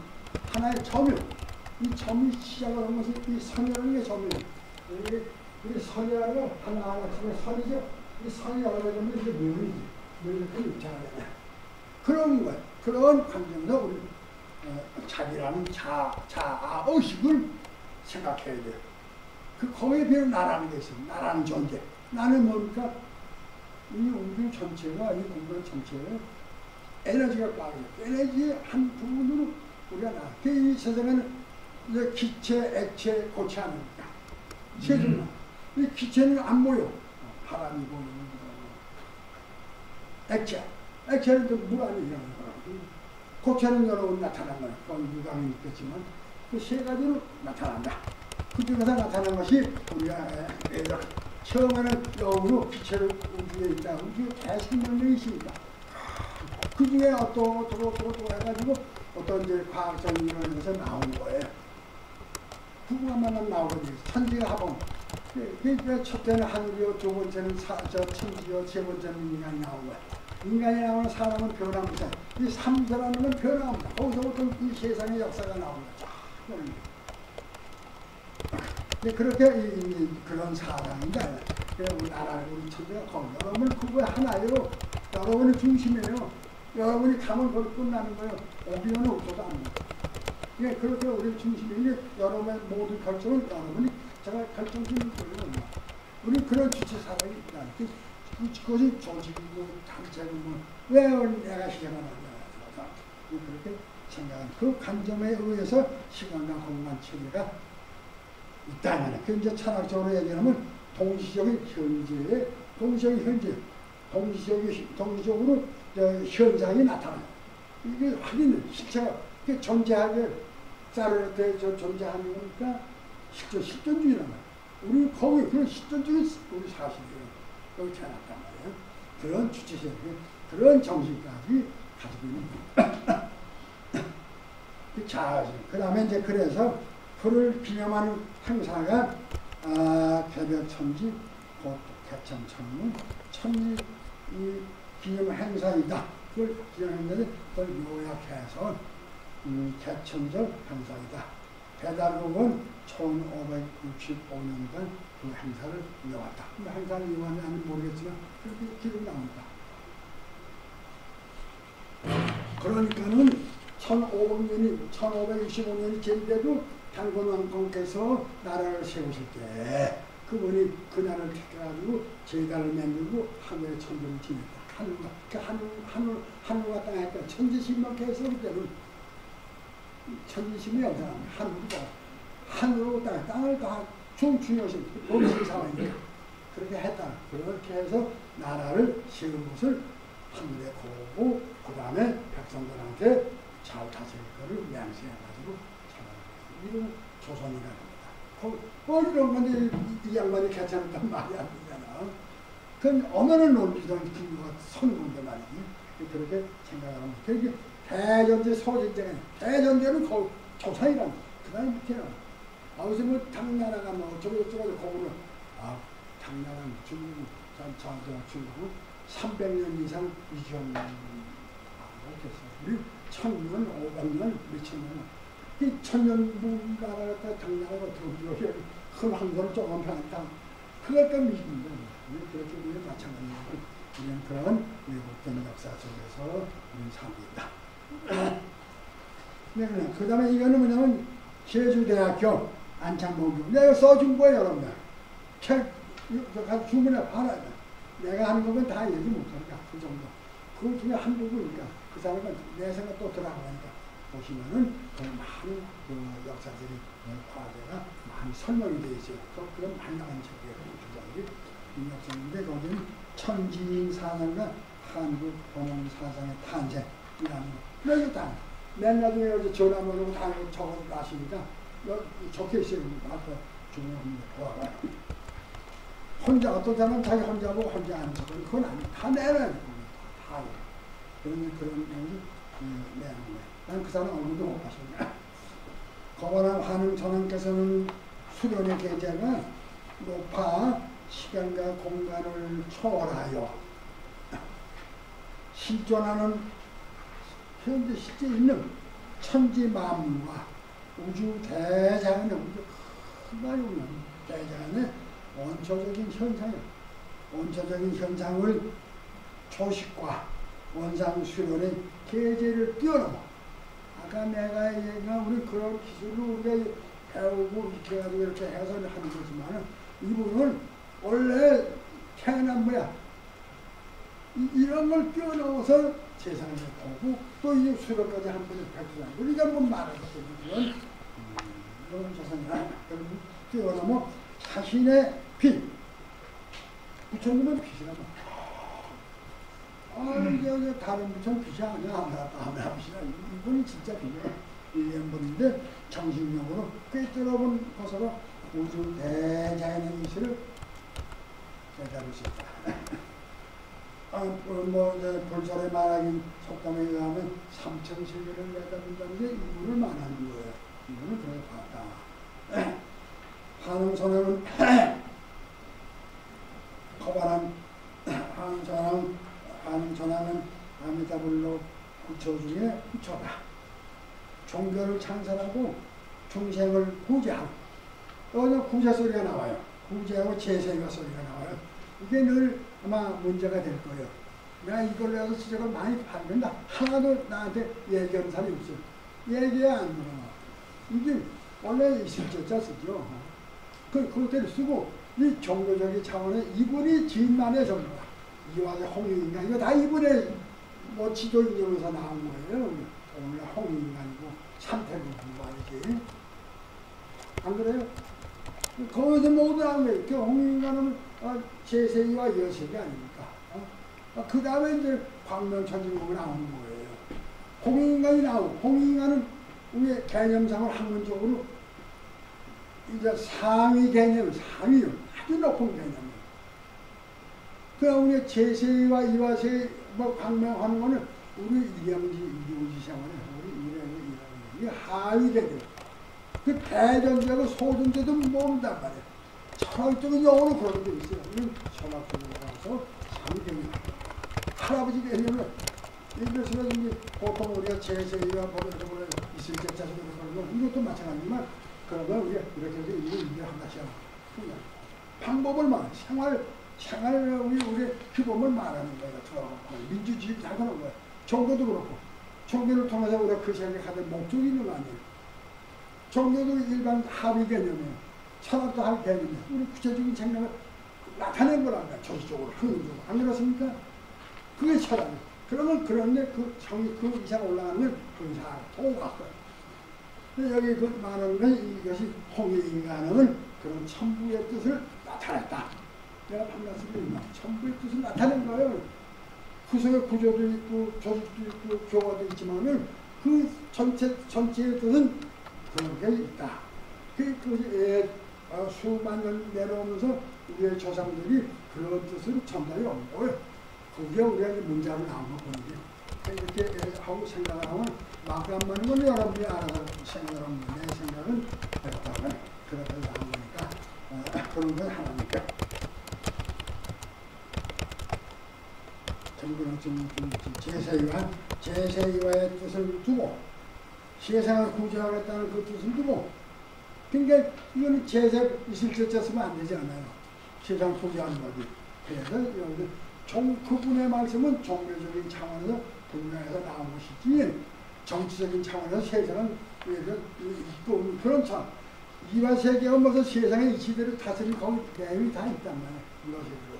Speaker 3: 하나의 점요. 이 점이 시작을 한 것이 이 선이라는 게 점이에요. 우리, 우리 선이라는 건 하나하나 치면 선이죠. 이 선이 여러 가지 면 이게 면이지. 면 이렇게 입장하잖아요. 그런 거예요. 그런 관점에서 우리 어, 자기라는 자, 자아 의식을 생각해야 돼요. 그 거기에 비해 나라는 게 있어요. 나라는 존재. 나는 뭡니까? 이 우주 전체가 이 공간 전체에 에너지가 빠르죠. 에너지의 한 부분으로 우리가 나. 이 세상에는 이제 기체, 액체, 고체 아닙니까? 세 줄만. 이 기체는 안 보여. 바람이 보이는 거. 액체. 액체는 물 안에 일어나는 거라. 고체는 여러 번 나타난 거예요. 그건 유감이 있겠지만 그 세 가지로 나타난다. 그 중에서 나타난 것이 우리가 애들 처음에는 영으로 기체로 우주에 있다. 우주에 대수명령이 있습니다. 그 중에 어떤 어떤 어떤 해가지고 어떤 이제 과학적인 이런 것에 나온 거예요. 그거만 나오게 돼 천지의 합원. 그러니까 첫째는 하늘이요, 두 번째는 사, 저 천지요, 세 번째는 인간이 나온 거야. 인간이 나오는 사람은 변합니다. 이 삼세라는 건 변합니다. 거기서부터 이 세상의 역사가 나옵니다. 네, 그렇게 이, 이, 그런 사람인데 우리 나라 우리 천지가 거기 여러분 그거 하나예요. 여러분이 중심이에요. 여러분이 가면 그걸 끝나는 거예요. 오기는 없어도 안 돼. 예, 그렇게 우리 중심이 여러분의 모든 결정을 여러분이 제가 결정짓는 거예요. 우리 그런 주체 사람이 있다. 그, 그것이 조직이고 단체고 뭐왜 내가 시작하는 거야. 그렇게 생각하는 그 관점에 의해서 시간과 공간 체계가 있다면 그 이제 철학적으로 얘기하면 동시적인 현재의 동시적인 현재 동시적인 동시적으로 현상이 나타나요. 이게 확인 실체가 존재하게 쌀을 때저 존재하는 거니까 실존 실존주의란 말이에요. 우리 거기 그런 실존주의 우리 사실이에요. 여기 태어났단 말이에요. 그런 주체적 그런 정신까지 가지고 있는 그 (clears throat) 자아심. 그 다음에 이제 그래서 그를 기념하는 행사가 아, 개벽천지, 곧 개천천문, 천지 이 기념 행사이다. 그걸 기념했는데 그걸 요약해서 음, 개천절 행사이다. 배달국은 1565년간 그 행사를 이어왔다. 그 행사를 이어왔는지 모르겠지만 그렇게 기록이 나옵니다. 그러니까는 1500년이 1525년이 제일돼도 단권왕公께서 나라를 세우실 때 그분이 그 나라를 택해가지고 제단을 만들고 하늘의 천국을 지냈다. 하늘과 그 하늘 하늘 하늘과 땅 하니까 천지신명케 해서 그때는 천지신명 영상합니다. 하늘과 하늘로 땅 땅을 다 중 중요시 몸신 상황이니까 그렇게 했다. 그렇게 해서 나라를 세운 것을 하늘에 보고 그 다음에 백성들한테 잘 다스릴 거를 맹세해가지고 잘 이런 조선이라는 거다. 그, 뭐 이런 건데 이, 이 양반이 괜찮았단 말이 안 되잖아. 그건 언어를 논리던 근거가 서는 건데 말이지. 그렇게 생각하면 되게 대전제 소진제가 대전제는 거, 조상이란 그 다음에 밑에는 아 무슨 뭐 당나라가 뭐 어쩌고 저쩌고 거기는 아 당나라는 중국 저저 중국은 300년 이상 이전 못했어. 우리 천년, 오백년, 몇천 년. 이 천년 문가라 갖다 당나라가 어떻게 흔한 걸 조금 편했다. 그걸 또 믿는다. 그렇게 우리 마찬가지로 우리는 그런 왜곡된 역사 속에서 우리는 삽니다. 네, 그 다음에 이거는 뭐냐면 제주대학교 안창봉교. 내가 써준 거예요, 여러분들. 책, 가서 주문해 봐라. 내가 하는 거면 다 얘기 못하니까, 그 정도. 그 중에 한두 분이니까, 그 사람은 내 생각 또 들어가니까, 보시면은 그 많은 그 역사들이, 과제가 많이 설명이 되어 있어요. 그, 그런 나간 책이에요. 그 주장이. 인력서인데, 거기는 천지인 사상과 한국 본원 사상의 탄생이라는 거. 여기 다. 맨 나중에 어제 전화번호 다 적어 놨으니까, 여기 적혀 있어요. 아까 주문합니다. 보아봐요. 혼자 어떤 사람은 자기 혼자 보고 혼자 하는 거 그건 아니 다 내놔야 돼. 다 내. 그러면 그런 경우 내는 거야. 난그 사람 얼굴도 못 봤습니다. 거만한 환웅 전왕께서는 수련의 계제가 높아 시간과 공간을 초월하여 실존하는 현재 실제 있는 천지 만물과 우주 대자연의 우주 큰 말이 오면 대자연의 원초적인 현상이야. 원초적인 현상을 초식과 원상 수련의 계제를 뛰어넘어. 아까 내가 얘기한 우리 그런 기술을 우리가 배우고 해가지고 이렇게 해서 하는 거지만 이분은 원래 태어난 뭐야. 이, 이런 걸 뛰어넘어서 세상에 보고 또이 수련까지 한 번에 백수한 우리가 뭐 말할 것도 없지만 이런 조선이나 뛰어넘어 자신의 빛. 부처님은 빛이라고. 아, 이제, 이제 다른 부처는 빛이 아니야. 하나 빛이라. 이분이 진짜 빛이야. 일년분인데 정신력으로 꿰뚫어본 것으로 우주 대자연의 이시를 깨달으셨다. (laughs) 아, 뭐, 이제 볼살에 말하긴 속담에 의하면 삼천세계를 내다본다는 게 이분을 말하는 거예요. 이분을 그래 봤다. 한웅선언은 거발한 한웅선언 한웅선언은 아미타불로 구초 중에 구초다. 종교를 창설하고 중생을 구제하고 어느 구제 소리가 나와요. 구제하고 제세가 소리가 나와요. 이게 늘 아마 문제가 될 거예요. 내가 이걸로 해서 지적을 많이 받는다. 하나도 나한테 얘기하는 사람이 없어요. 얘기 안 들어. 이게 원래 있을자 쓰죠. 그, 그것대로 쓰고, 이 종교적인 차원에 이분이 지인만의 정보다. 이화의 홍익인간, 이거 다 이분의 뭐 지도 인용에서 나온 거예요. 원래 홍익인간이고, 삼태국 공부하지. 안 그래요? 거기서 모두 나온 거예요. 그 홍익인간은 어, 제세이와 여세이 아닙니까? 어? 어, 그 다음에 이제 광명천진국이 나오는 거예요. 홍익인간이 나오고, 홍익인간은 우리의 개념상을 학문적으로 이제 상위 개념, 상위요. 아주 높은 개념이에요. 그 우리 제세와 이화세 뭐 강명하는 거는 우리 이용지 생활에 우리 일영지, 일영지. 이게 하위 개념. 그 대전제하고 소전제도 모른단 말이에요. 철학적인 용어로 그런 게 있어요. 이건 가서 상위 개념. 할아버지 예를 들어서 이제 보통 우리가 제세와 법을 있을 때 자식으로 그런 거 이것도 마찬가지지만 그러면 우리가 이렇게 해서 하나씩 그냥 방법을 말 생활 생활을 우리 우리 규범을 말하는 거예요. 저 민주주의 다 그런 거예요. 종교도 그렇고 종교를 통해서 우리가 그 가는 목적이 있는 거 아니에요. 종교도 일반 합의 개념이에요. 철학도 할 개념이에요. 우리 구체적인 생각을 나타낸 거란다. 정치적으로, 흥적으로 안 그렇습니까? 그게 철학이에요. 그러면 그런데 그 성이 그 이상 통 같고요. 근데 여기 그 말하는 건 이것이 홍익인간은 그런 천부의 뜻을 나타냈다. 내가 드리면 천부의 뜻을 나타낸 거예요. 그 속에 구조도 있고 조직도 있고 교과도 있지만은 그 전체 전체의 뜻은 그런 게 있다. 그 그것이 예, 어, 수만 년 내려오면서 우리의 조상들이 그런 뜻을 전달해 온 거예요. 그게 우리가 문제로 나온 거거든요. 이렇게 예, 하고 생각을 하면 맞는 건 여러분이 알아서 생각을 하면 내 생각은 그렇다고 그렇게 나온 거니까 어, 그런 건 하나니까. 제세이와 제세이와의 뜻을 두고 세상을 구제하겠다는 그 뜻을 두고 그러니까 이거는 있을 때 쓰면 안 되지 않아요. 세상 구제하는 거지. 그래서 여기 종 그분의 말씀은 종교적인 차원에서 분야에서 나온 것이지 정치적인 차원에서 세상은 있고 그런 차 이와 세계가 뭐서 세상의 이치대로 다스리는 거기 내용이 다 있단 말이에요. 이것으로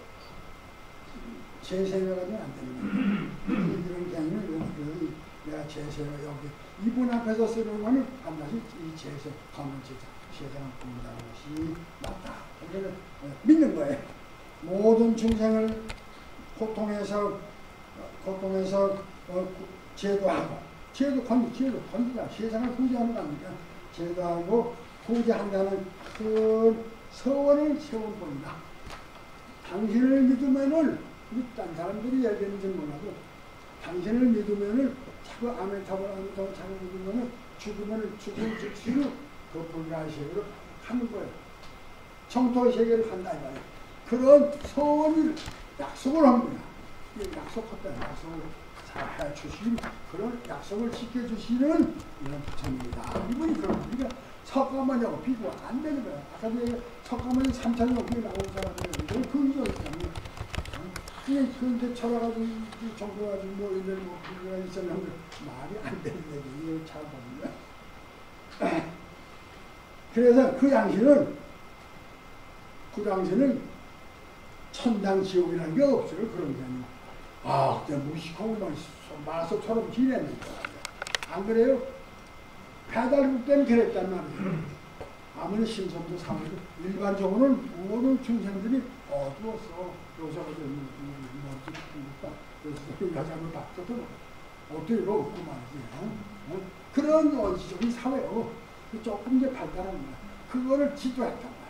Speaker 3: 제세가는 안 되는 거예요. (clears throat) 이런 개념을 여기 내가 제세가 여기 이분 앞에서 쓰는 거는 반드시 이 제세 가면 제세 세상을 본다는 것이 맞다. 그래서 믿는 거예요. 모든 중생을 고통에서 고통에서 어, 구- 제도하고 제도 건 제도 건지가 세상을 구제하는 거 아닙니까? 제도하고 구제한다는 큰 서원을 세운 분이다. 당신을 믿으면은 딴 사람들이 얘기하는지 몰라도 당신을 믿으면은 자꾸 아멘타고 아멘타고 자꾸 믿으면은 죽으면 죽을 즉시로 그 불가시로 하는 거예요. 청토 세계를 간다 이 말이에요. 그런 소원을 약속을 합니다. 이 약속했다 약속을 잘 해주시는 그런 약속을 지켜주시는 이런 부처입니다. 이분이 그런 우리가 석가모니하고 비교가 안 되는 거야. 아까 내가 석가모니 3천 넘게 나온 사람들 그 이전 있잖아요. 그런데 철학가지고 정부가지고 뭐 이런 뭐 비교가 있었는데 말이 안 되는 얘기 이걸 잘 봅니다. 그래서 그 당시는 그 당시는 천당 지옥이라는 게 없어요. 그런 게 아니고. 아, 그때 무식하고 막 마소처럼 지냈는 거야. 안 그래요? 배달국 때는 그랬단 말이에요. 아무리 신선도 사무도 일반적으로는 모든 중생들이 어두웠어. 요새 어제 뭐지 그래서 여자를 봤거든. 어떻게 없고 말이지. 어? 어? 그런 원시적인 사회요. 그 조금 이제 발달한 거야. 그거를 지도했단 말이야.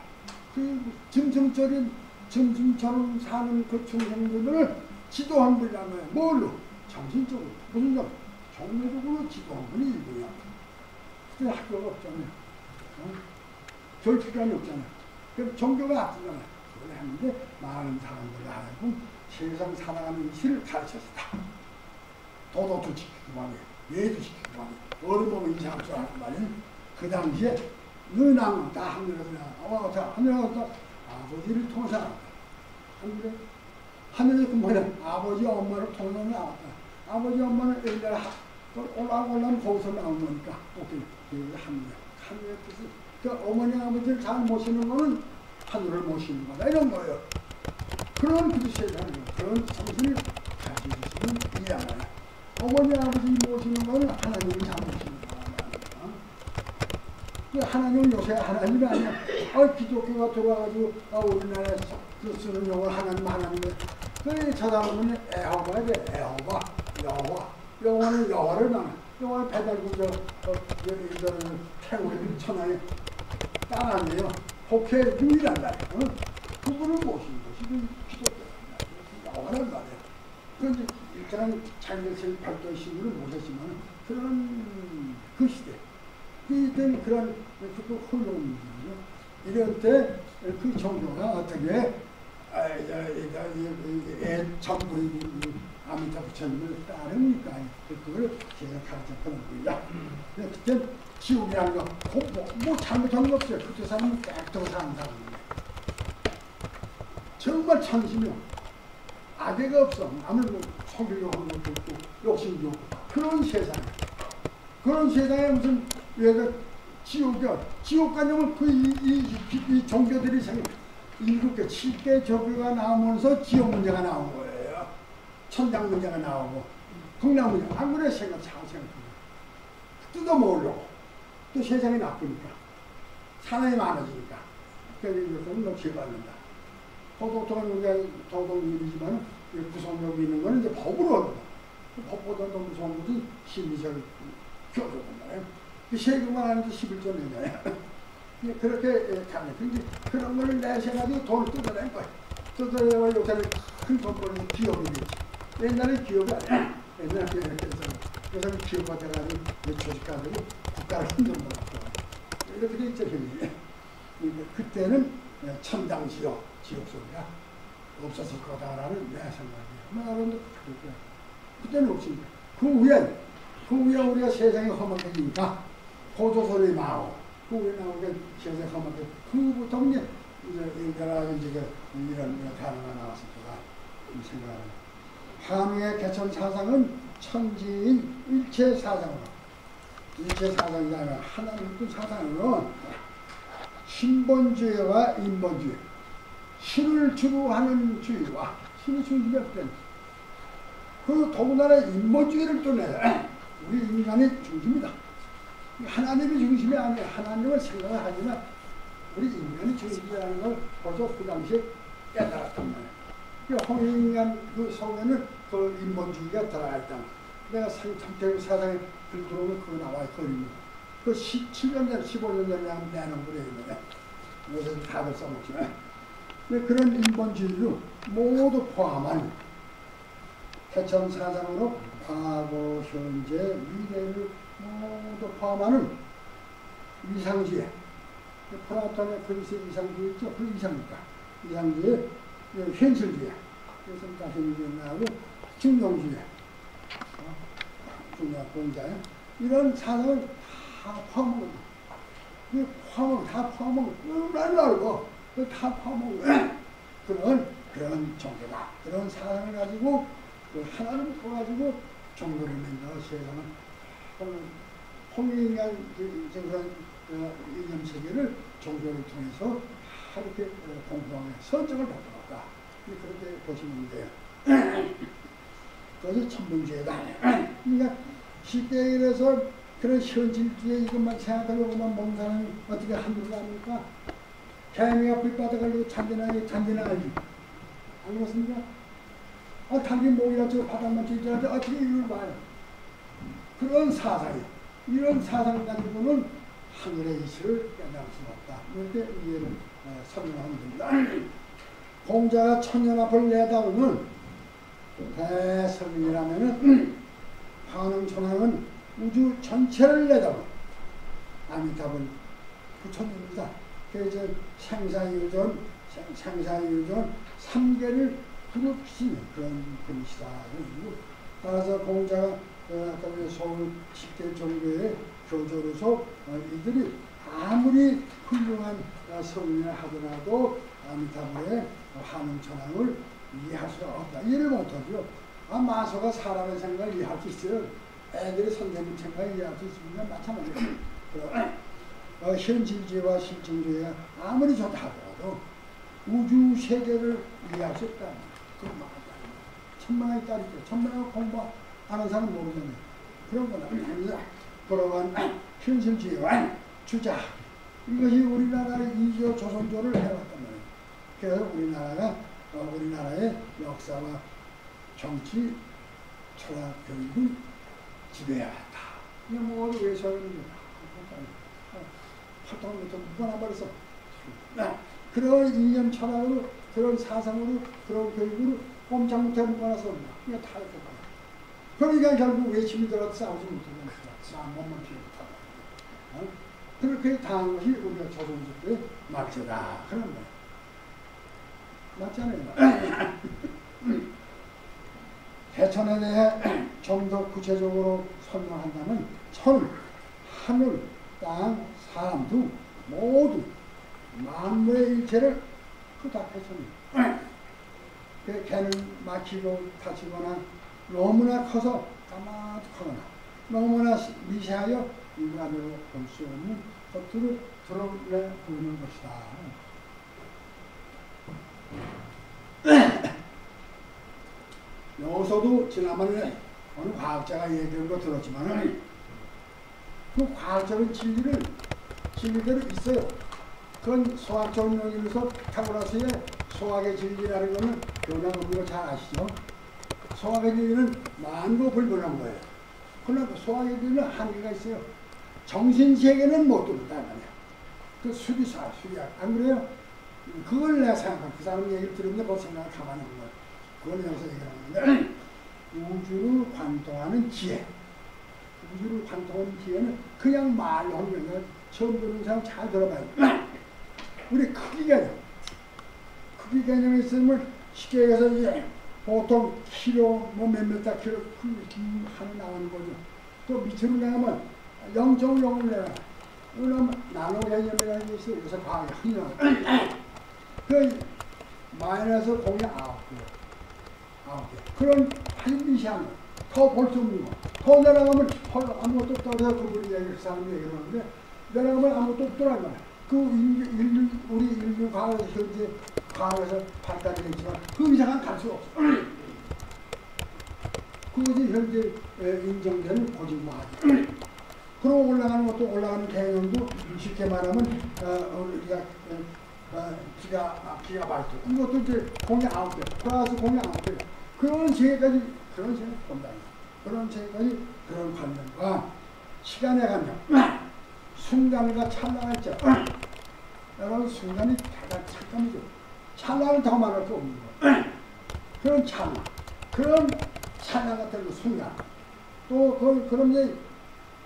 Speaker 3: 그 짐승처럼 짐승처럼 사는 그 중생들을 지도한 분이라면 뭘로? 정신적으로 무슨 점? 종교적으로 지도한 분이 이거야. 그때 학교가 없잖아요. 어? 교육기관이 없잖아요. 그럼 종교가 앞서잖아요. 그걸 했는데 많은 사람들을 하여금 세상 살아가는 실을 가르쳤다. 도덕도 지키고 말이에요. 예도 지키고 말이에요. 어른 보면 이상할 줄 알고 말이에요. 그 당시에 은왕 다 하늘에서 나와 하늘에서 아버지를 통해서. 하늘에 하늘에 그 뭐냐 아버지 엄마를 통해서 나왔다. 아버지 엄마는 옛날에 올라면 거기서 나온 거니까 오케이 그 하늘 하늘의 뜻이 그 어머니 아버지를 잘 모시는 거는 하늘을 모시는 거다 이런 거예요. 그런 거 그런 정신을 가지고 있으면 이해 안 해요. 어머니 아버지 모시는 거는 하나님이 잘 모시는 하나님은 요새 하나님이 아니야. 아, 기독교가 들어와가지고 아, 우리나라에서 그 쓰는 용어 하나님 하나님을 그 쳐다보면 에호바야 돼. 에호바, 여호와. 여호와는 여호와를 나는 여호와 배달구저 어, 이들은 태우는 천하의 땅 아니에요. 혹해 유일한다. 어? 그분을 모시는 것이 그 기독교란 여호와란 말이에요. 그런데 일단은 자기들 발전 신분을 모셨지만 그런 그 시대 이때 그런 그 훌륭한 이런 때그 종교가 어떻게 전부 아미타 부처님을 따릅니까? 그걸 제가 가르쳤던 겁니다. 그때 지옥이라는 거, 뭐, 뭐 잘못한 거 없어요. 그때 사람은 사는 사람인데. 정말 천심이요. 악의가 없어. 남을 뭐 속이려고 하는 것도 없고, 욕심도 없고. 그런 세상에. 그런 세상에 무슨 얘가 지옥이야. 지옥 가려면 그 이, 이, 이, 이 종교들이 생 일곱 개, 칠개 종교가 나오면서 지옥 문제가 나온 거예요. 천장 문제가 나오고 풍랑 문제 아무리 생각 잘 생각합니다. 뜯어 먹으려고 또 세상이 나쁘니까 사람이 많아지니까 그래서 이것은 놓치지 않는다. 도덕적인 문제 도덕 일이지만 구성력이 있는 거는 이제 법으로 얻는다. 법보다 더 무서운 것이 심리적 교조단 말이에요. 그 세금만 하는데 11조 내잖아요. 예, 그렇게 가면 근데 그런 걸 내셔가지고 돈을 뜯어낸 거예요. 뜯어내고 요새는 큰 돈벌이 기업이 됐지. 옛날에 기업이 아니야. 옛날에 해서 요새는 기업가 돼가지고 조직가지고 국가를 흔들어 놓고 이렇게 돼 있죠 형님. 그때는 천당지옥 지옥 소리가 없었을 거다라는 내 생각이에요. 여러분도 그렇게 그때는 없습니다. 그 후에 그 후에 우리가 세상이 험악해지니까 고조선이 나오고 그 후에 나오게 험악해 그부터 이제 이제 그 이런 단어가 이 생각을 한국의 개천 사상은 천지인 일체 사상으로. 일체 사상이라면 하나님 그 사상으로 신본주의와 인본주의 신을 주도하는 주의와 신이 중심이 없던 그 더군다나 인본주의를 또 내야 우리 인간의 중심이다. 하나님이 중심이 아니야. 하나님을 생각을 하지만 우리 인간이 중심이라는 걸 벌써 그 당시에 깨달았단 말이야. 그 홍익인간 그 속에는 그 인본주의가 들어가 있다. 내가 상태의 사상에 글 들어오면 그거 나와요. 그림이. 그 17년 전, 15년 전에 한 내놓은 글에 있는데 요새 다들 써먹지만 그런 인본주의를 모두 포함한 개천 사상으로 과거, 현재, 미래를 모두 포함하는 이상주의. 플라톤의 그리스 이상주의 있죠? 그 이상입니까? 이상주의, 현실주의. 그래서 다 현실주의 나오고, 중용주의. 어? 중요 공자요. 이런 사상을 다 포함하고, 그 포함을 다 포함하고, 끝날 알고, 다 포함하고, (clears throat) 그런, 그런 종교다. 그런 사상을 가지고 그 하나님을 가지고 종교를 만들어 세상은 홍익인간 그런 이념 세계를 종교를 통해서 이렇게 공부하며 선정을 받아왔다. 그렇게 보시면 돼요. (clears throat) 그것이 천문주의다. (clears throat) 그러니까 쉽게 얘기해서 그런 현실주의 이것만 생각하려고만 먹는 사람이 어떻게 함부로 합니까? 개미가 불 받아가지고 잔디나 그렇습니까? 아, 당신 목이라 저 바닥만 지지하지 어떻게 이걸 봐요? 그런 사상이 이런 사상 가지고는 하늘의 이치를 깨달을 수 없다. 이렇게 이해를 어, 설명하면 됩니다. (clears throat) 공자가 천년 앞을 내다보면 대설이라면은 (clears throat) 반응천왕은 우주 전체를 내다보 아미타불 부처님입니다. 그래서 생사유전, 생사유전 3개를 그룹시는 그런 그릇이다. 따라서 공자가 어, 아까 서울 10대 종교의 교조로서 어, 이들이 아무리 훌륭한 어, 성인을 하더라도 아미타불의 한응천왕을 이해할 수가 없다. 이해를 못하죠. 아, 마소가 사람의 생각을 이해할 수 있어요. 애들이 선생님 생각을 이해할 수 있으면 마찬가지예요. 어, 현실주의와 실증주의가 아무리 좋다 하더라도 우주 세계를 이해할 수 없다. 그건 맞다. 천만에 따르죠. 천만에 공부 하는 사람은 모르잖아요. 그런 건 아닙니다. 그러한 현실주의와 주자 이것이 우리나라의 이조 조선조를 해왔단 말이에요. 그래서 우리나라가 어, 우리나라의 역사와 정치, 철학, 교육을 지배해왔다. 이게 모두 왜 소용입니다. 활동을 못 무관한 말했어. 그런 이념 철학으로, 그런 사상으로, 그런 교육으로 꼼짝 못해 묶어놔서 이게 다 이렇게 봐. 그러니까 결국 외침이 들어도 싸우지 못하는. 싸움 몸만 피해 못하고. 어? 그렇게 당한 것이 우리가 때 맞지다. 그런 거야. 맞잖아요. (laughs) 해천에 대해 좀 더 구체적으로 설명한다면 천, 하늘, 땅, 사람 등 모두 만물의 일체를 그다. 그 개는 막히고 다치거나 너무나 커서 까마득하거나 너무나 미세하여 인간으로 볼 수 없는 것들을 드러내 보이는 것이다. (clears throat) 여기서도 지난번에 어느 과학자가 얘기한 거 들었지만은 그 과학적인 진리를 진리대로 있어요. 그건 소학적인 의미에서 피타고라스의 소학의 진리라는 거는 변화없는 거 잘 아시죠? 진리는 만고 불변한 거예요. 그러나 그 진리는 한계가 있어요. 정신세계는 못 들었다 말이야. 그 수리사, 수리학. 안 그래요? 그걸 내가 생각한 그 사람 얘기를 들었는데 그 생각을 가만히 한 거야. 그걸 여기서 얘기하는데 우주를 관통하는 지혜. 우주를 관통하는 지혜는 그냥 말로 하는 거야. 처음 듣는 사람 잘 들어봐요. (clears throat) 우리 크기 개념. 크기 개념이 있으면 쉽게 얘기해서 보통 키로 뭐 몇몇 다 키로 하나 나오는 거죠. 또 밑으로 가면 영정으로 올라가. 그럼 나노개념이라는 게 있어요. 요새 과학이냐. 그 마이너스 공이 아홉 개. 아홉 개. 그런 한미시한 거. 더볼수 없는 거. 더 내려가면 헐, 아무것도 없다고 그분이 얘기를 사람이 얘기를 하는데 내려가면 아무것도 없더란 그 인류, 인류, 우리 인류 과학에서 이제 4에서 8까지 있지만 그 이상은 갈 수가 없어. (clears throat) 그것이 현재 인정되는 고증만. (clears throat) 그러고 올라가는 것도 올라가는 개념도 쉽게 말하면 어, 우리가 어, 기가 아, 기가 발톱 이것도 이제 공이 아홉 개, 플러스 공이 아홉 개. 그런 세계까지 그런 세계 본다. 그런 세계까지 그런 관념과 시간의 관념, (clears throat) 순간과 찰나가 있죠. 여러분 순간이 다가 착감이죠. 찰나를 더 말할 수 없는 거 (clears throat) 그런 찰나 그런 찰나 같은 그 순간 또 그, 그런 게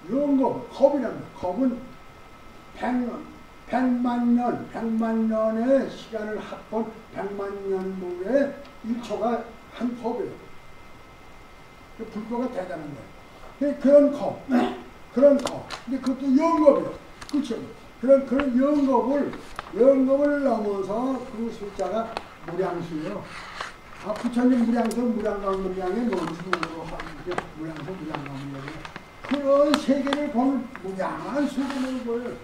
Speaker 3: 영겁, 겁이라는 거. 겁은 백년, 백만 년, 백만 년의 시간을 합본 백만 년 후에 1초가 한 겁이에요. 그 불교가 대단한 거예요. 그- 그런 겁, (clears throat) 그런 겁. 근데 그것도 영겁이에요. 그렇죠. 그런, 그런 영겁을, 영겁을 넘어서 그 숫자가 무량수예요. 아, 부처님 무량수, 무량강 무량의 논수로 하는 게 무량수, 무량강 무량이에요. 그런 세계를 보는 무량한 수를 거예요.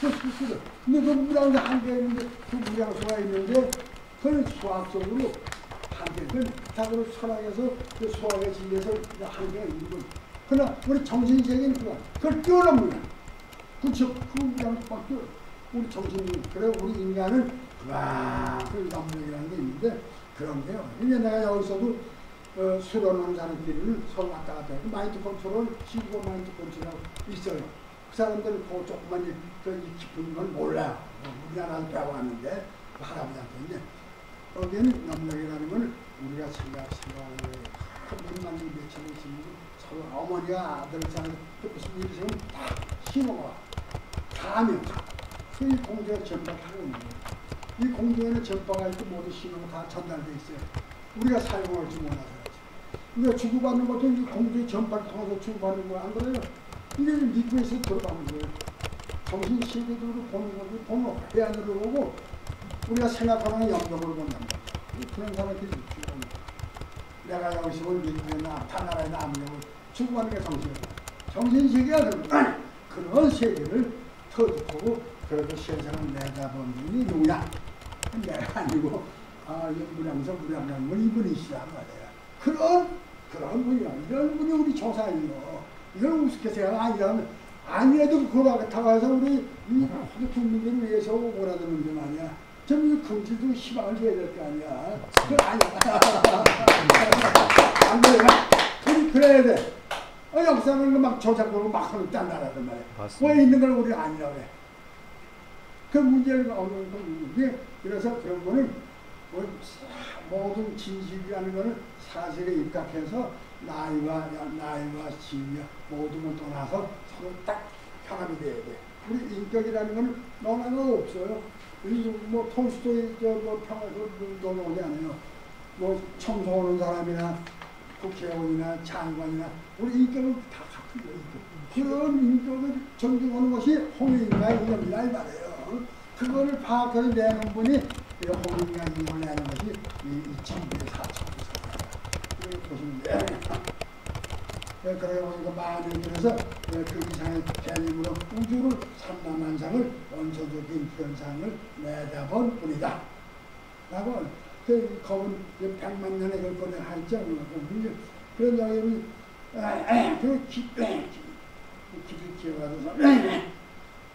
Speaker 3: 그 수수를. 근데 그 무량수 한개 있는데, 그 무량수가 있는데, 그건 수학적으로 한계는 다그 철학에서 그 수학의 진리에서 한계가 있는 거예요. 그러나 우리 정신세계는 그거, 그걸 뛰어넘는 거야. 그 쵸? 그 무량수밖에 우리 정신이, 그래, 우리 인간은 그만큼 남력이라는 게 있는데, 그런 게요. 이게 내가 여기서도 어, 수련하는 사람끼리는 서로 왔다 갔다 하고 마인드 컨트롤, 시고 마인드 컨트롤 있어요. 그 사람들은 그 조그만 이, 그 깊은 건 몰라요. 어, 우리나라도 배워왔는데 그 할아버지한테 이제 여기에는 염력이라는 건 우리가 생각, 생각하는 몇만 년, 년 있으면 서로 어머니가 아들 사는 무슨 일이 있으면 다 신호가 와. 가면 그이 공주가 전파하고 있는 거예요. 이 공중에는 전파가 있고 모두 신호가 다 전달돼 있어요. 우리가 사용할 줄 몰라서 그렇지. 우리가 주고받는 것도 이 공중의 전파를 통해서 주고받는 거 안 그래요? 이게 미국에서 들어가는 거예요. 정신 세계적으로 보는 것도 보면 해안으로 보고 우리가 생각하는 영역으로 말이에요. 그런 사람들이 있죠. 내가 여기서 온 미국에 나, 다나라에 남녀고 주고받는 게 정신이야. 정신 세계가 그런 (clears throat) 그런 세계를 터득하고 그래도 세상을 내다본 분이 누구냐? 내가 아니고 아, 무량성 무량량 뭐 이분이시란 말이야. 그런 그런 분이야. 이런 분이 우리 조상이요. 이걸 우습게 생각 아니라면 아니라도 그거 타가서 우리 이 국민들을 위해서 오라는 게 말이야. 좀 금지도 희망을 줘야 될 거 아니야. 그 아니야. (laughs) 안 그래? 우리 그래야 돼. 어, 역사는 막 조작하고 막 하는 딴 나라단 말이야.
Speaker 2: 맞습니다.
Speaker 3: 왜 있는 걸 우리 아니라고 해. 그 문제를 얻는 건 그래서 그런 거는 뭐 모든 진실이라는 거는 사실에 입각해서 나이와 나이와 지위와 모든 걸 떠나서 서로 딱 평합이 돼야 돼. 우리 인격이라는 거는 논하가 없어요. 뭐 톨스토이 저뭐 평화도 논하지 않아요. 뭐 청소하는 사람이나 국회의원이나 장관이나 우리 인격은 다 같은 거예요. 그런 인격을 존중하는 것이 홍익인가 이겁니다 이 말이에요. 그거를 파악해서 내는 분이 홍익인가 이걸 내는 것이 이 정부의 사천입니다. 보시면. 네, 그래 보니까 많은 그래서 네, 그 이상의 개념으로 우주를 삼라만상을 원초적인 현상을 내다본 뿐이다. 라고 그 검은 그 백만 년에 걸 거네 하였죠. 그 그런 이야기는 그 기, 기를 키워가지고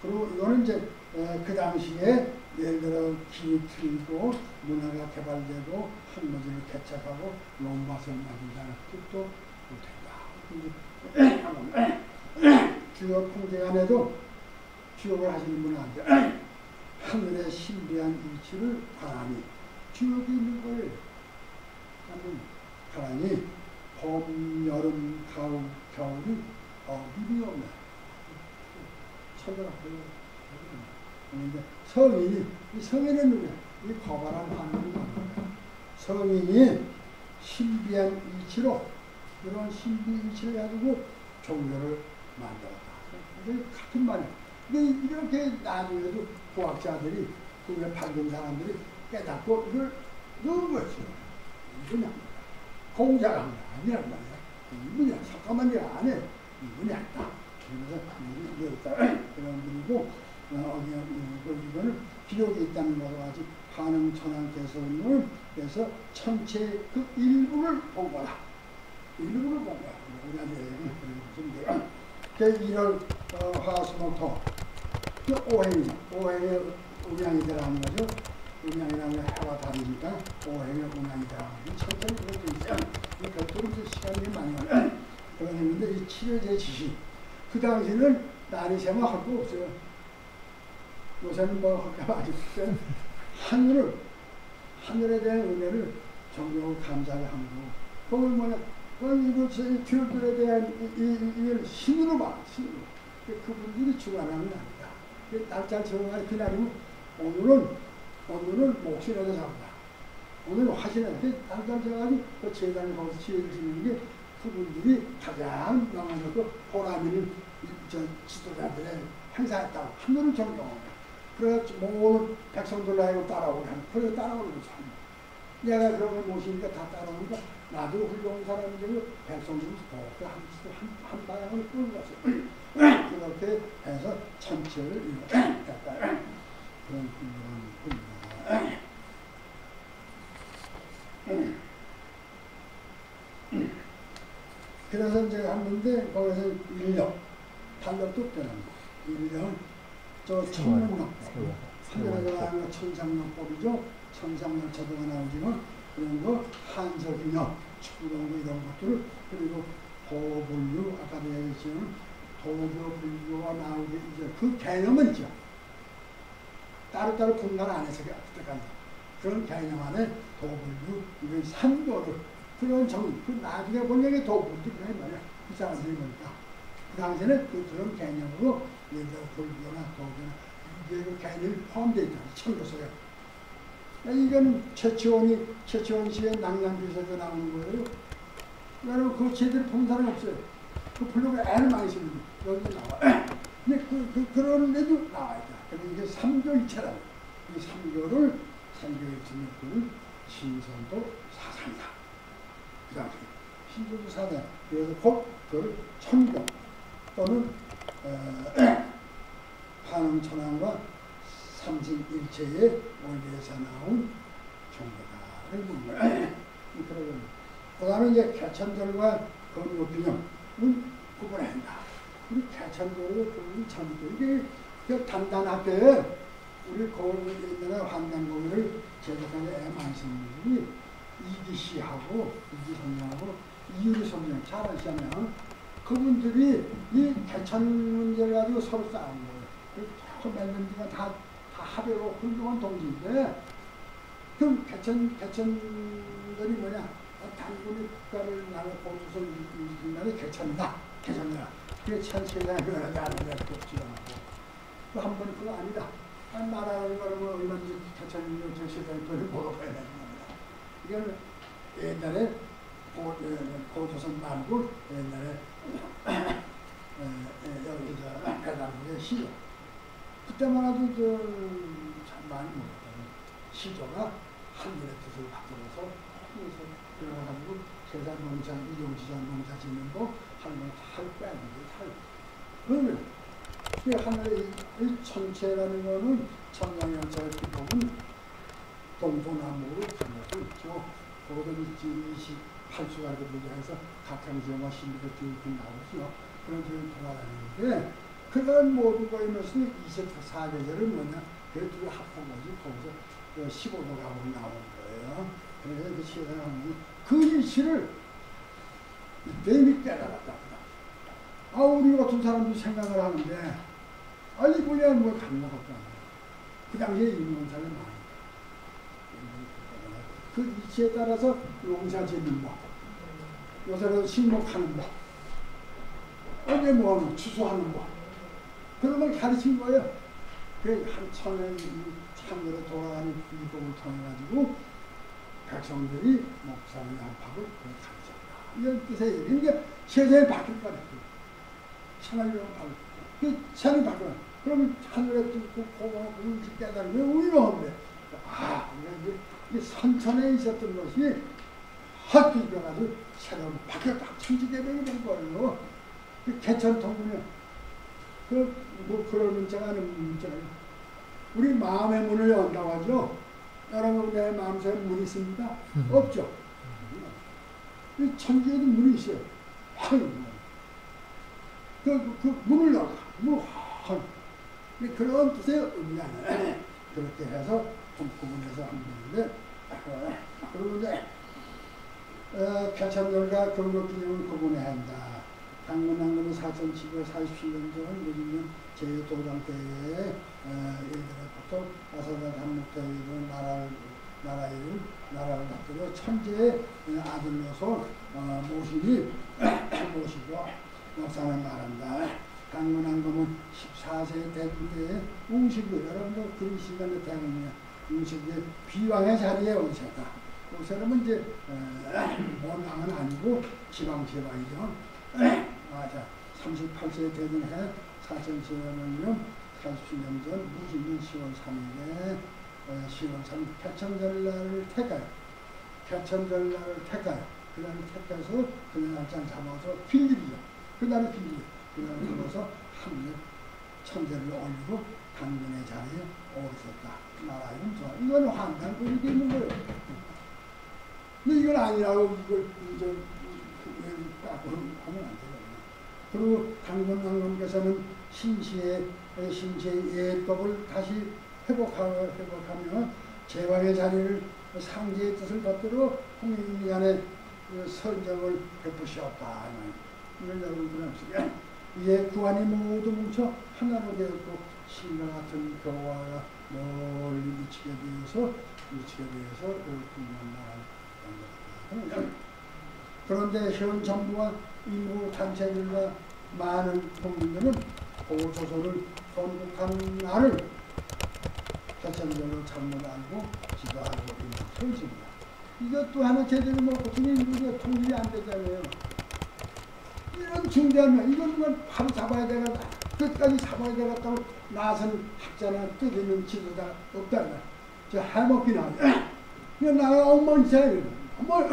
Speaker 3: 그리고 이거는 이제 에, 그 당시에 예를 들어 기후 틀고 문화가 개발되고 한문을 개척하고 논밭을 만든다는 뜻도 못한다. 주요 풍제간에도 주역을 하시는 돼. 하늘의 신비한 이치를 가라니 주역이 있는 거예요. 하는 가라니 봄, 여름, 가을, 겨울이 어디이 없네. 보여. 그런데 성인이, 이 성인은 누구야? 이 거발한 하늘이 나는 성인이 신비한 이치로 이런 신비 이치를 가지고 종교를 만들었다. 이게 같은 말이야. 이게 이렇게 나중에도 과학자들이 그걸 밝은 사람들이 깨닫고 이걸 넣은 거지. 이분이 공자가 한게 아니란 말이야. 이분이 잠깐만 일 안 해. 이분이 했다. 그래서 이분이 여기다 그런 분이고 어, 어디 그 이거는 기록이 있다는 것과 같이 한흥 천황 개성을 그래서 전체 그 일부를 본 거다. 일부를 본 거야. 우리한테 그런 것인데. 그 1월 어, 화수목토 그 오행이 오행의 음양이라는 거죠. 음양이라는 게 해와 다르니까 오행의 거 천천히 그렇게 있어요. 이제 시간이 많이 걸려. 그러는데 이 치료제 지시 그 당시는 날이 새면 할거 없어요. 요새는 뭐 (laughs) 아직 하늘을 하늘에 대한 은혜를 정경을 감사를 거. 그걸 뭐냐? 그 이것이 교들에 대한 이, 이, 이 걸 신으로 봐, 신으로. 그분들이 주관하는 게 아니다. 날짜 정할 기다리면 오늘은 오늘은 목숨에서 잡다. 오늘 화신에 날짜 정하지 그 재단에 거기서 지혜를 지는 게 그분들이 가장 명하고 보람있는 저 지도자들의 행사했다고 하늘을 존경합니다. 그래서 모든 백성들 나이고 따라오게 하는 그래서 따라오는 거죠. 내가 그런 걸 모시니까 다 따라오니까 나도 훌륭한 사람이 되고 백성들이 더욱더 한, 한, 한 방향을 끌는 거죠. 그렇게 해서 천체를 이뤘다. (clears throat) 그런 훌륭한 분입니다. 그래서 이제 했는데 거기서 인력, 탄력도 빼는다. 인력, 저 천문학법, 하늘에서 나오는 천상명법이죠. 천상명 자도가 나오지만 그런 거 한석이냐, 추동구 이런 것들을 그리고 도불류 아까도 얘기했지만 도교 불교가 나오게 이제 그 개념은 있죠. 따로따로 분간 안 해서 그때까지 그런 개념 안에 도불류 이런 삼도를 그런 정, 그 나중에 보면 이게 도불류 그냥 말이야. 그 사람들이 보니까 그 당시에는 그 그런 개념으로 예를 들어 불교나 도교나 이게 그 개념이 포함되어 있다. 천도서에 이건 최치원이 최치원 씨의 낭량비서가 나오는 거예요. 여러분 그 제대로 본 사람이 없어요. 그 블로그에 애를 많이 쓰는데 여기 나와. (clears throat) 근데 그, 그 그런 데도 나와 있 다. 근데 이게 삼교일체라. 이 삼교를 삼교일체는 그 신선도 사상이다. 그 당시 신선도 사상. 그래서 곧 그걸 천교 또는 어, (clears throat) 한음천왕과 삼신일체의 원리에서 나온 거예요. (clears throat) 그 다음에 이제 개천들과 건국균형은 구분해야 한다. 우리 개천들과 건국천도 이게 그 단단하게 우리 거울 옛날에 환단고기를 제작하는 애 많이 쓰는 분들이 이기씨하고 이기성령하고 이유리성령 잘 아시잖아요. 그분들이 이 개천 문제를 가지고 서로 싸우는 거예요. 그 멜론디가 다, 다 합의로 훌륭한 동지인데 그럼 개천, 개천들이 뭐냐 단군이 국가를 나눠 보조선 이기면이 개천이다. 개천이다. 그게 천세상에 그러지 않은 게 없지않 고 또한번 그거 아니다. 거는 뭐 얼마든지 개천이면 저 세상에 돈을 벌어봐야 되는 겁니다. 이건 옛날에 고, 고조선 말고 옛날에 여기서 배달국의 시조. 그때만 해도 저참 많이 먹었다는 시조가 하늘의 뜻을 받들어서 그래가지고 세상 농사, 이동시장 농사 짓는 거 하면 살 빼는 게 살. 그러면 이 하늘의 이 천체라는 거는 청량연차의 기법은 간 것도 있죠. 그것은 28수가 이렇게 해서 각향지와 신비가 쭉 나오죠. 그런 식으로 돌아다니는데 그런 모든 거에 넣으면 24계절은 뭐냐 그 둘이 합한 거지 거기서 15도가 나오는 거예요. 그래서 그 나오는 그 이치를 이미 깨달았다. 아 우리 같은 사람도 생각을 하는데 뭐 다른 거 같다. 그 당시에 사람이 많아. 그 이치에 따라서 농사 짓는 법, 요새는 식목하는 법, 언제 뭐하는 추수하는 법, 그런 걸 가르친 거예요. 그한 천년 참으로 돌아가는 비법을 통해 가지고 백성들이 목사의 안팎을 가르쳤다. 이런 뜻의 얘기. 그러니까 세상이 바뀔 거다. 천하리로 바뀔 그 천이 바뀌어. 그러면 하늘에 뚫고 고마워 우리 깨달으면 우유한데 아 이게, 이게 선천에 있었던 것이 확 뒤집어가지고 새로운 바뀌었다. 천지개벽이 된 거예요. 그 개천통문에 그뭐 그런 문자가 아닌 문자가 우리 마음의 문을 연다고 하죠. 여러분 내 마음속에 문이 있습니다. 없죠. 이 천지에도 문이 있어요. 확 그, 그 문을 열어. 문 확. 그런 뜻의 의미하는 그렇게 해서 좀 구분해서 하면 되는데 그리고 이제 어, 개천절과 근거기념을 구분해야 한다. 당문항문은 4747년 전 우리는 제5도당 때에 어, 예전에부터 아사다 단목대로 나라를 나라 이름 나라를 받들어 천재의 아들로서 어, 모시니 모시고 역사를 말한다. 당문항금은 14세 대군대에 웅식이 여러분들 그 시간에 대군이야 웅식이 비왕의 자리에 오셨다. 그 사람은 이제 원왕은 아니고 지방지방이죠. (clears throat) 맞아. 38세 되는 해 4천세년이면 80년 전 무신년 10월 3일에 10월 3일 개천절날을 택하여 개천절날을 택하여 그날 택해서 그날 날짜 잡아서 필일이죠. 그날이 필일. 잡아서 하늘 천재를 올리고 당근의 자리에 오르셨다. 나라는 좋아. 이건 환단 그렇게 있는 거예요. 근데 이건 아니라고 이걸 이제 딱 하면 안 되거든요. 그리고 당근왕님께서는 신시의 신시의 예법을 다시 회복하며 회복하며 제왕의 자리를 상제의 뜻을 받들어 홍익간의 선정을 베푸셨다. 이걸 여러분들 합시다. 이에 구안이 모두 뭉쳐 하나로 되었고 신과 같은 교화가 멀리 미치게 되어서 미치게 되어서 분명한 그런데 현 정부와 인구 단체들과 많은 국민들은 보조소를 건국한 날을 개천적으로 잘못 알고 지도하고 있는 현실입니다. 이것도 하나 제대로 먹고 주민들이 통일이 안 되잖아요. 이런 중대한 면 이건 뭐 바로 잡아야 되겠다. 끝까지 잡아야 되겠다고 나선 학자나 뜻있는 지도자 없다. 저 해먹기나 하죠. (clears throat) 그냥 나가 엉망이잖아요. 뭐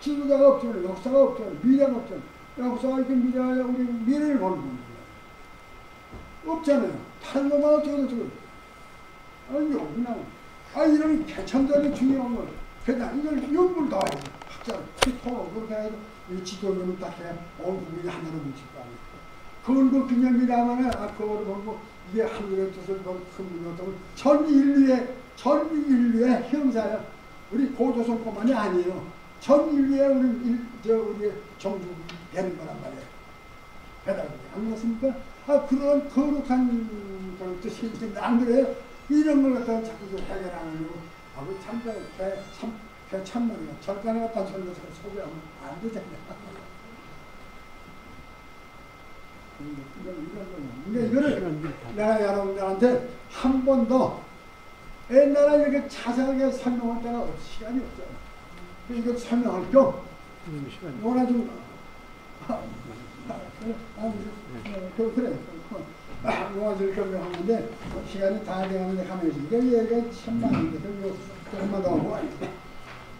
Speaker 3: 지도자가 없잖아요. 역사가 없잖아요. 미래가 없잖아요. 역사가 이렇게 미래가 우리 미래를 보는 겁니다. 없잖아요. 다른 것만 어쩌고 저쩌고. 아니, 여기나. 아, 이런 개천전이 중요한 거. 그냥 이걸 연구를 더 해야 돼. 학자, 토론 그렇게 해서 이 지도를 딱 해. 온 국민이 하나로 뭉칠 거 아니에요. 그걸도 기념이라면, 아, 그걸 보고 이게 하늘의 뜻을 보고 큰 문화도 전 인류의, 전 인류의 형사야. 우리 고조선뿐만이 아니에요. 전 인류의 우리, 일, 저, 우리 정주 되는 거란 말이에요. 배달이 안 그렇습니까? 아, 그런 거룩한 그런 뜻이 있는데 안 그래요? 이런 걸 갖다가 자꾸 좀 해결하는 거. 아, 그 참, 개, 참, 개 참말이야. 절간에 갖다 전도 소개하면 안 되잖아요. 이건, 이건, 이건, 이거를 내가 여러분들한테 한 번 더 옛날에 이렇게 자세하게 설명할 때가 없, 시간이 없잖아. 이거 설명할 겸, 요나 좀, 아, 아, 그래, 아, 그, 그래. 아, 요아들 설명하는데, 시간이 다 되었는데 가면서, 이게 얘기가 참 많은데, 그리고 조금만 더 하고.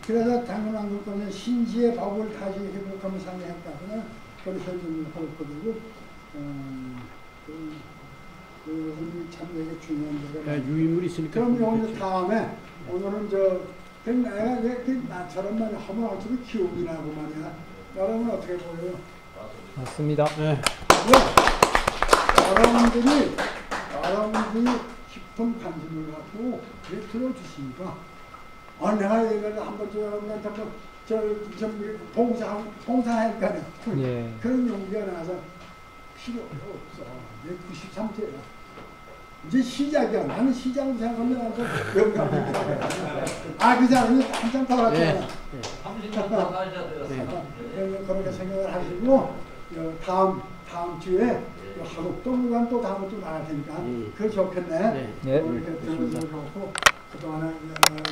Speaker 3: 그래서 당연한 것보다는 신지의 법을 다시 회복하며 상의했다. 그냥 그런 설명을 할 거고, 음, 그, 그것은 참 되게 중요한 데가
Speaker 1: 야, 유인물 있으니까.
Speaker 3: 그럼. 오늘 다음에 오늘은 저 그냥 내가 이렇게 나처럼만 하면 어차피 기억이 나고 말이야. 여러분 어떻게 보여요?
Speaker 2: 맞습니다.
Speaker 1: 네.
Speaker 3: 여러분들이 여러분들이 깊은 관심을 갖고 들어주시니까 아 내가 얘기를 한번 저 여러분한테 한번 저좀 봉사 봉사할까요?
Speaker 2: 예.
Speaker 3: 그런 용기가 나서 필요 없어. 이제 93세야. 이제 시작이야. 나는 시작을 생각하면서 영감이 아, 그 사람이 한참 더 왔잖아.
Speaker 1: 네.
Speaker 3: 네. 그렇게 생각을 하시고 어, 다음 다음 주에 한국 동무관 또 다음 주 나갈 테니까
Speaker 1: 네.
Speaker 3: 그거 좋겠네.
Speaker 1: 네.
Speaker 2: 예.
Speaker 3: 이렇게 들어서 좋고 그동안에 어,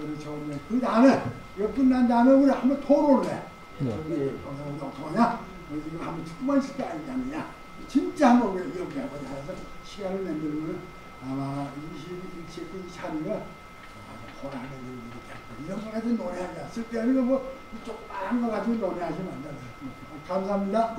Speaker 3: 우리 좋은 그 다음에 이거 끝난 다음에 우리 한번 토론을 해.
Speaker 2: 네.
Speaker 3: 저기 어, 어떠냐? 우리 지금 한번 축구만 칠거 아니냐? 진짜 한번 우리 연기해보자 해서 시간을 내면 아마 21세 그 자리가 호랑이 이런 거 가지고 노래하자. 쓸데없는 거 뭐 조그마한 거 가지고 노래하시면 안 돼요. 감사합니다.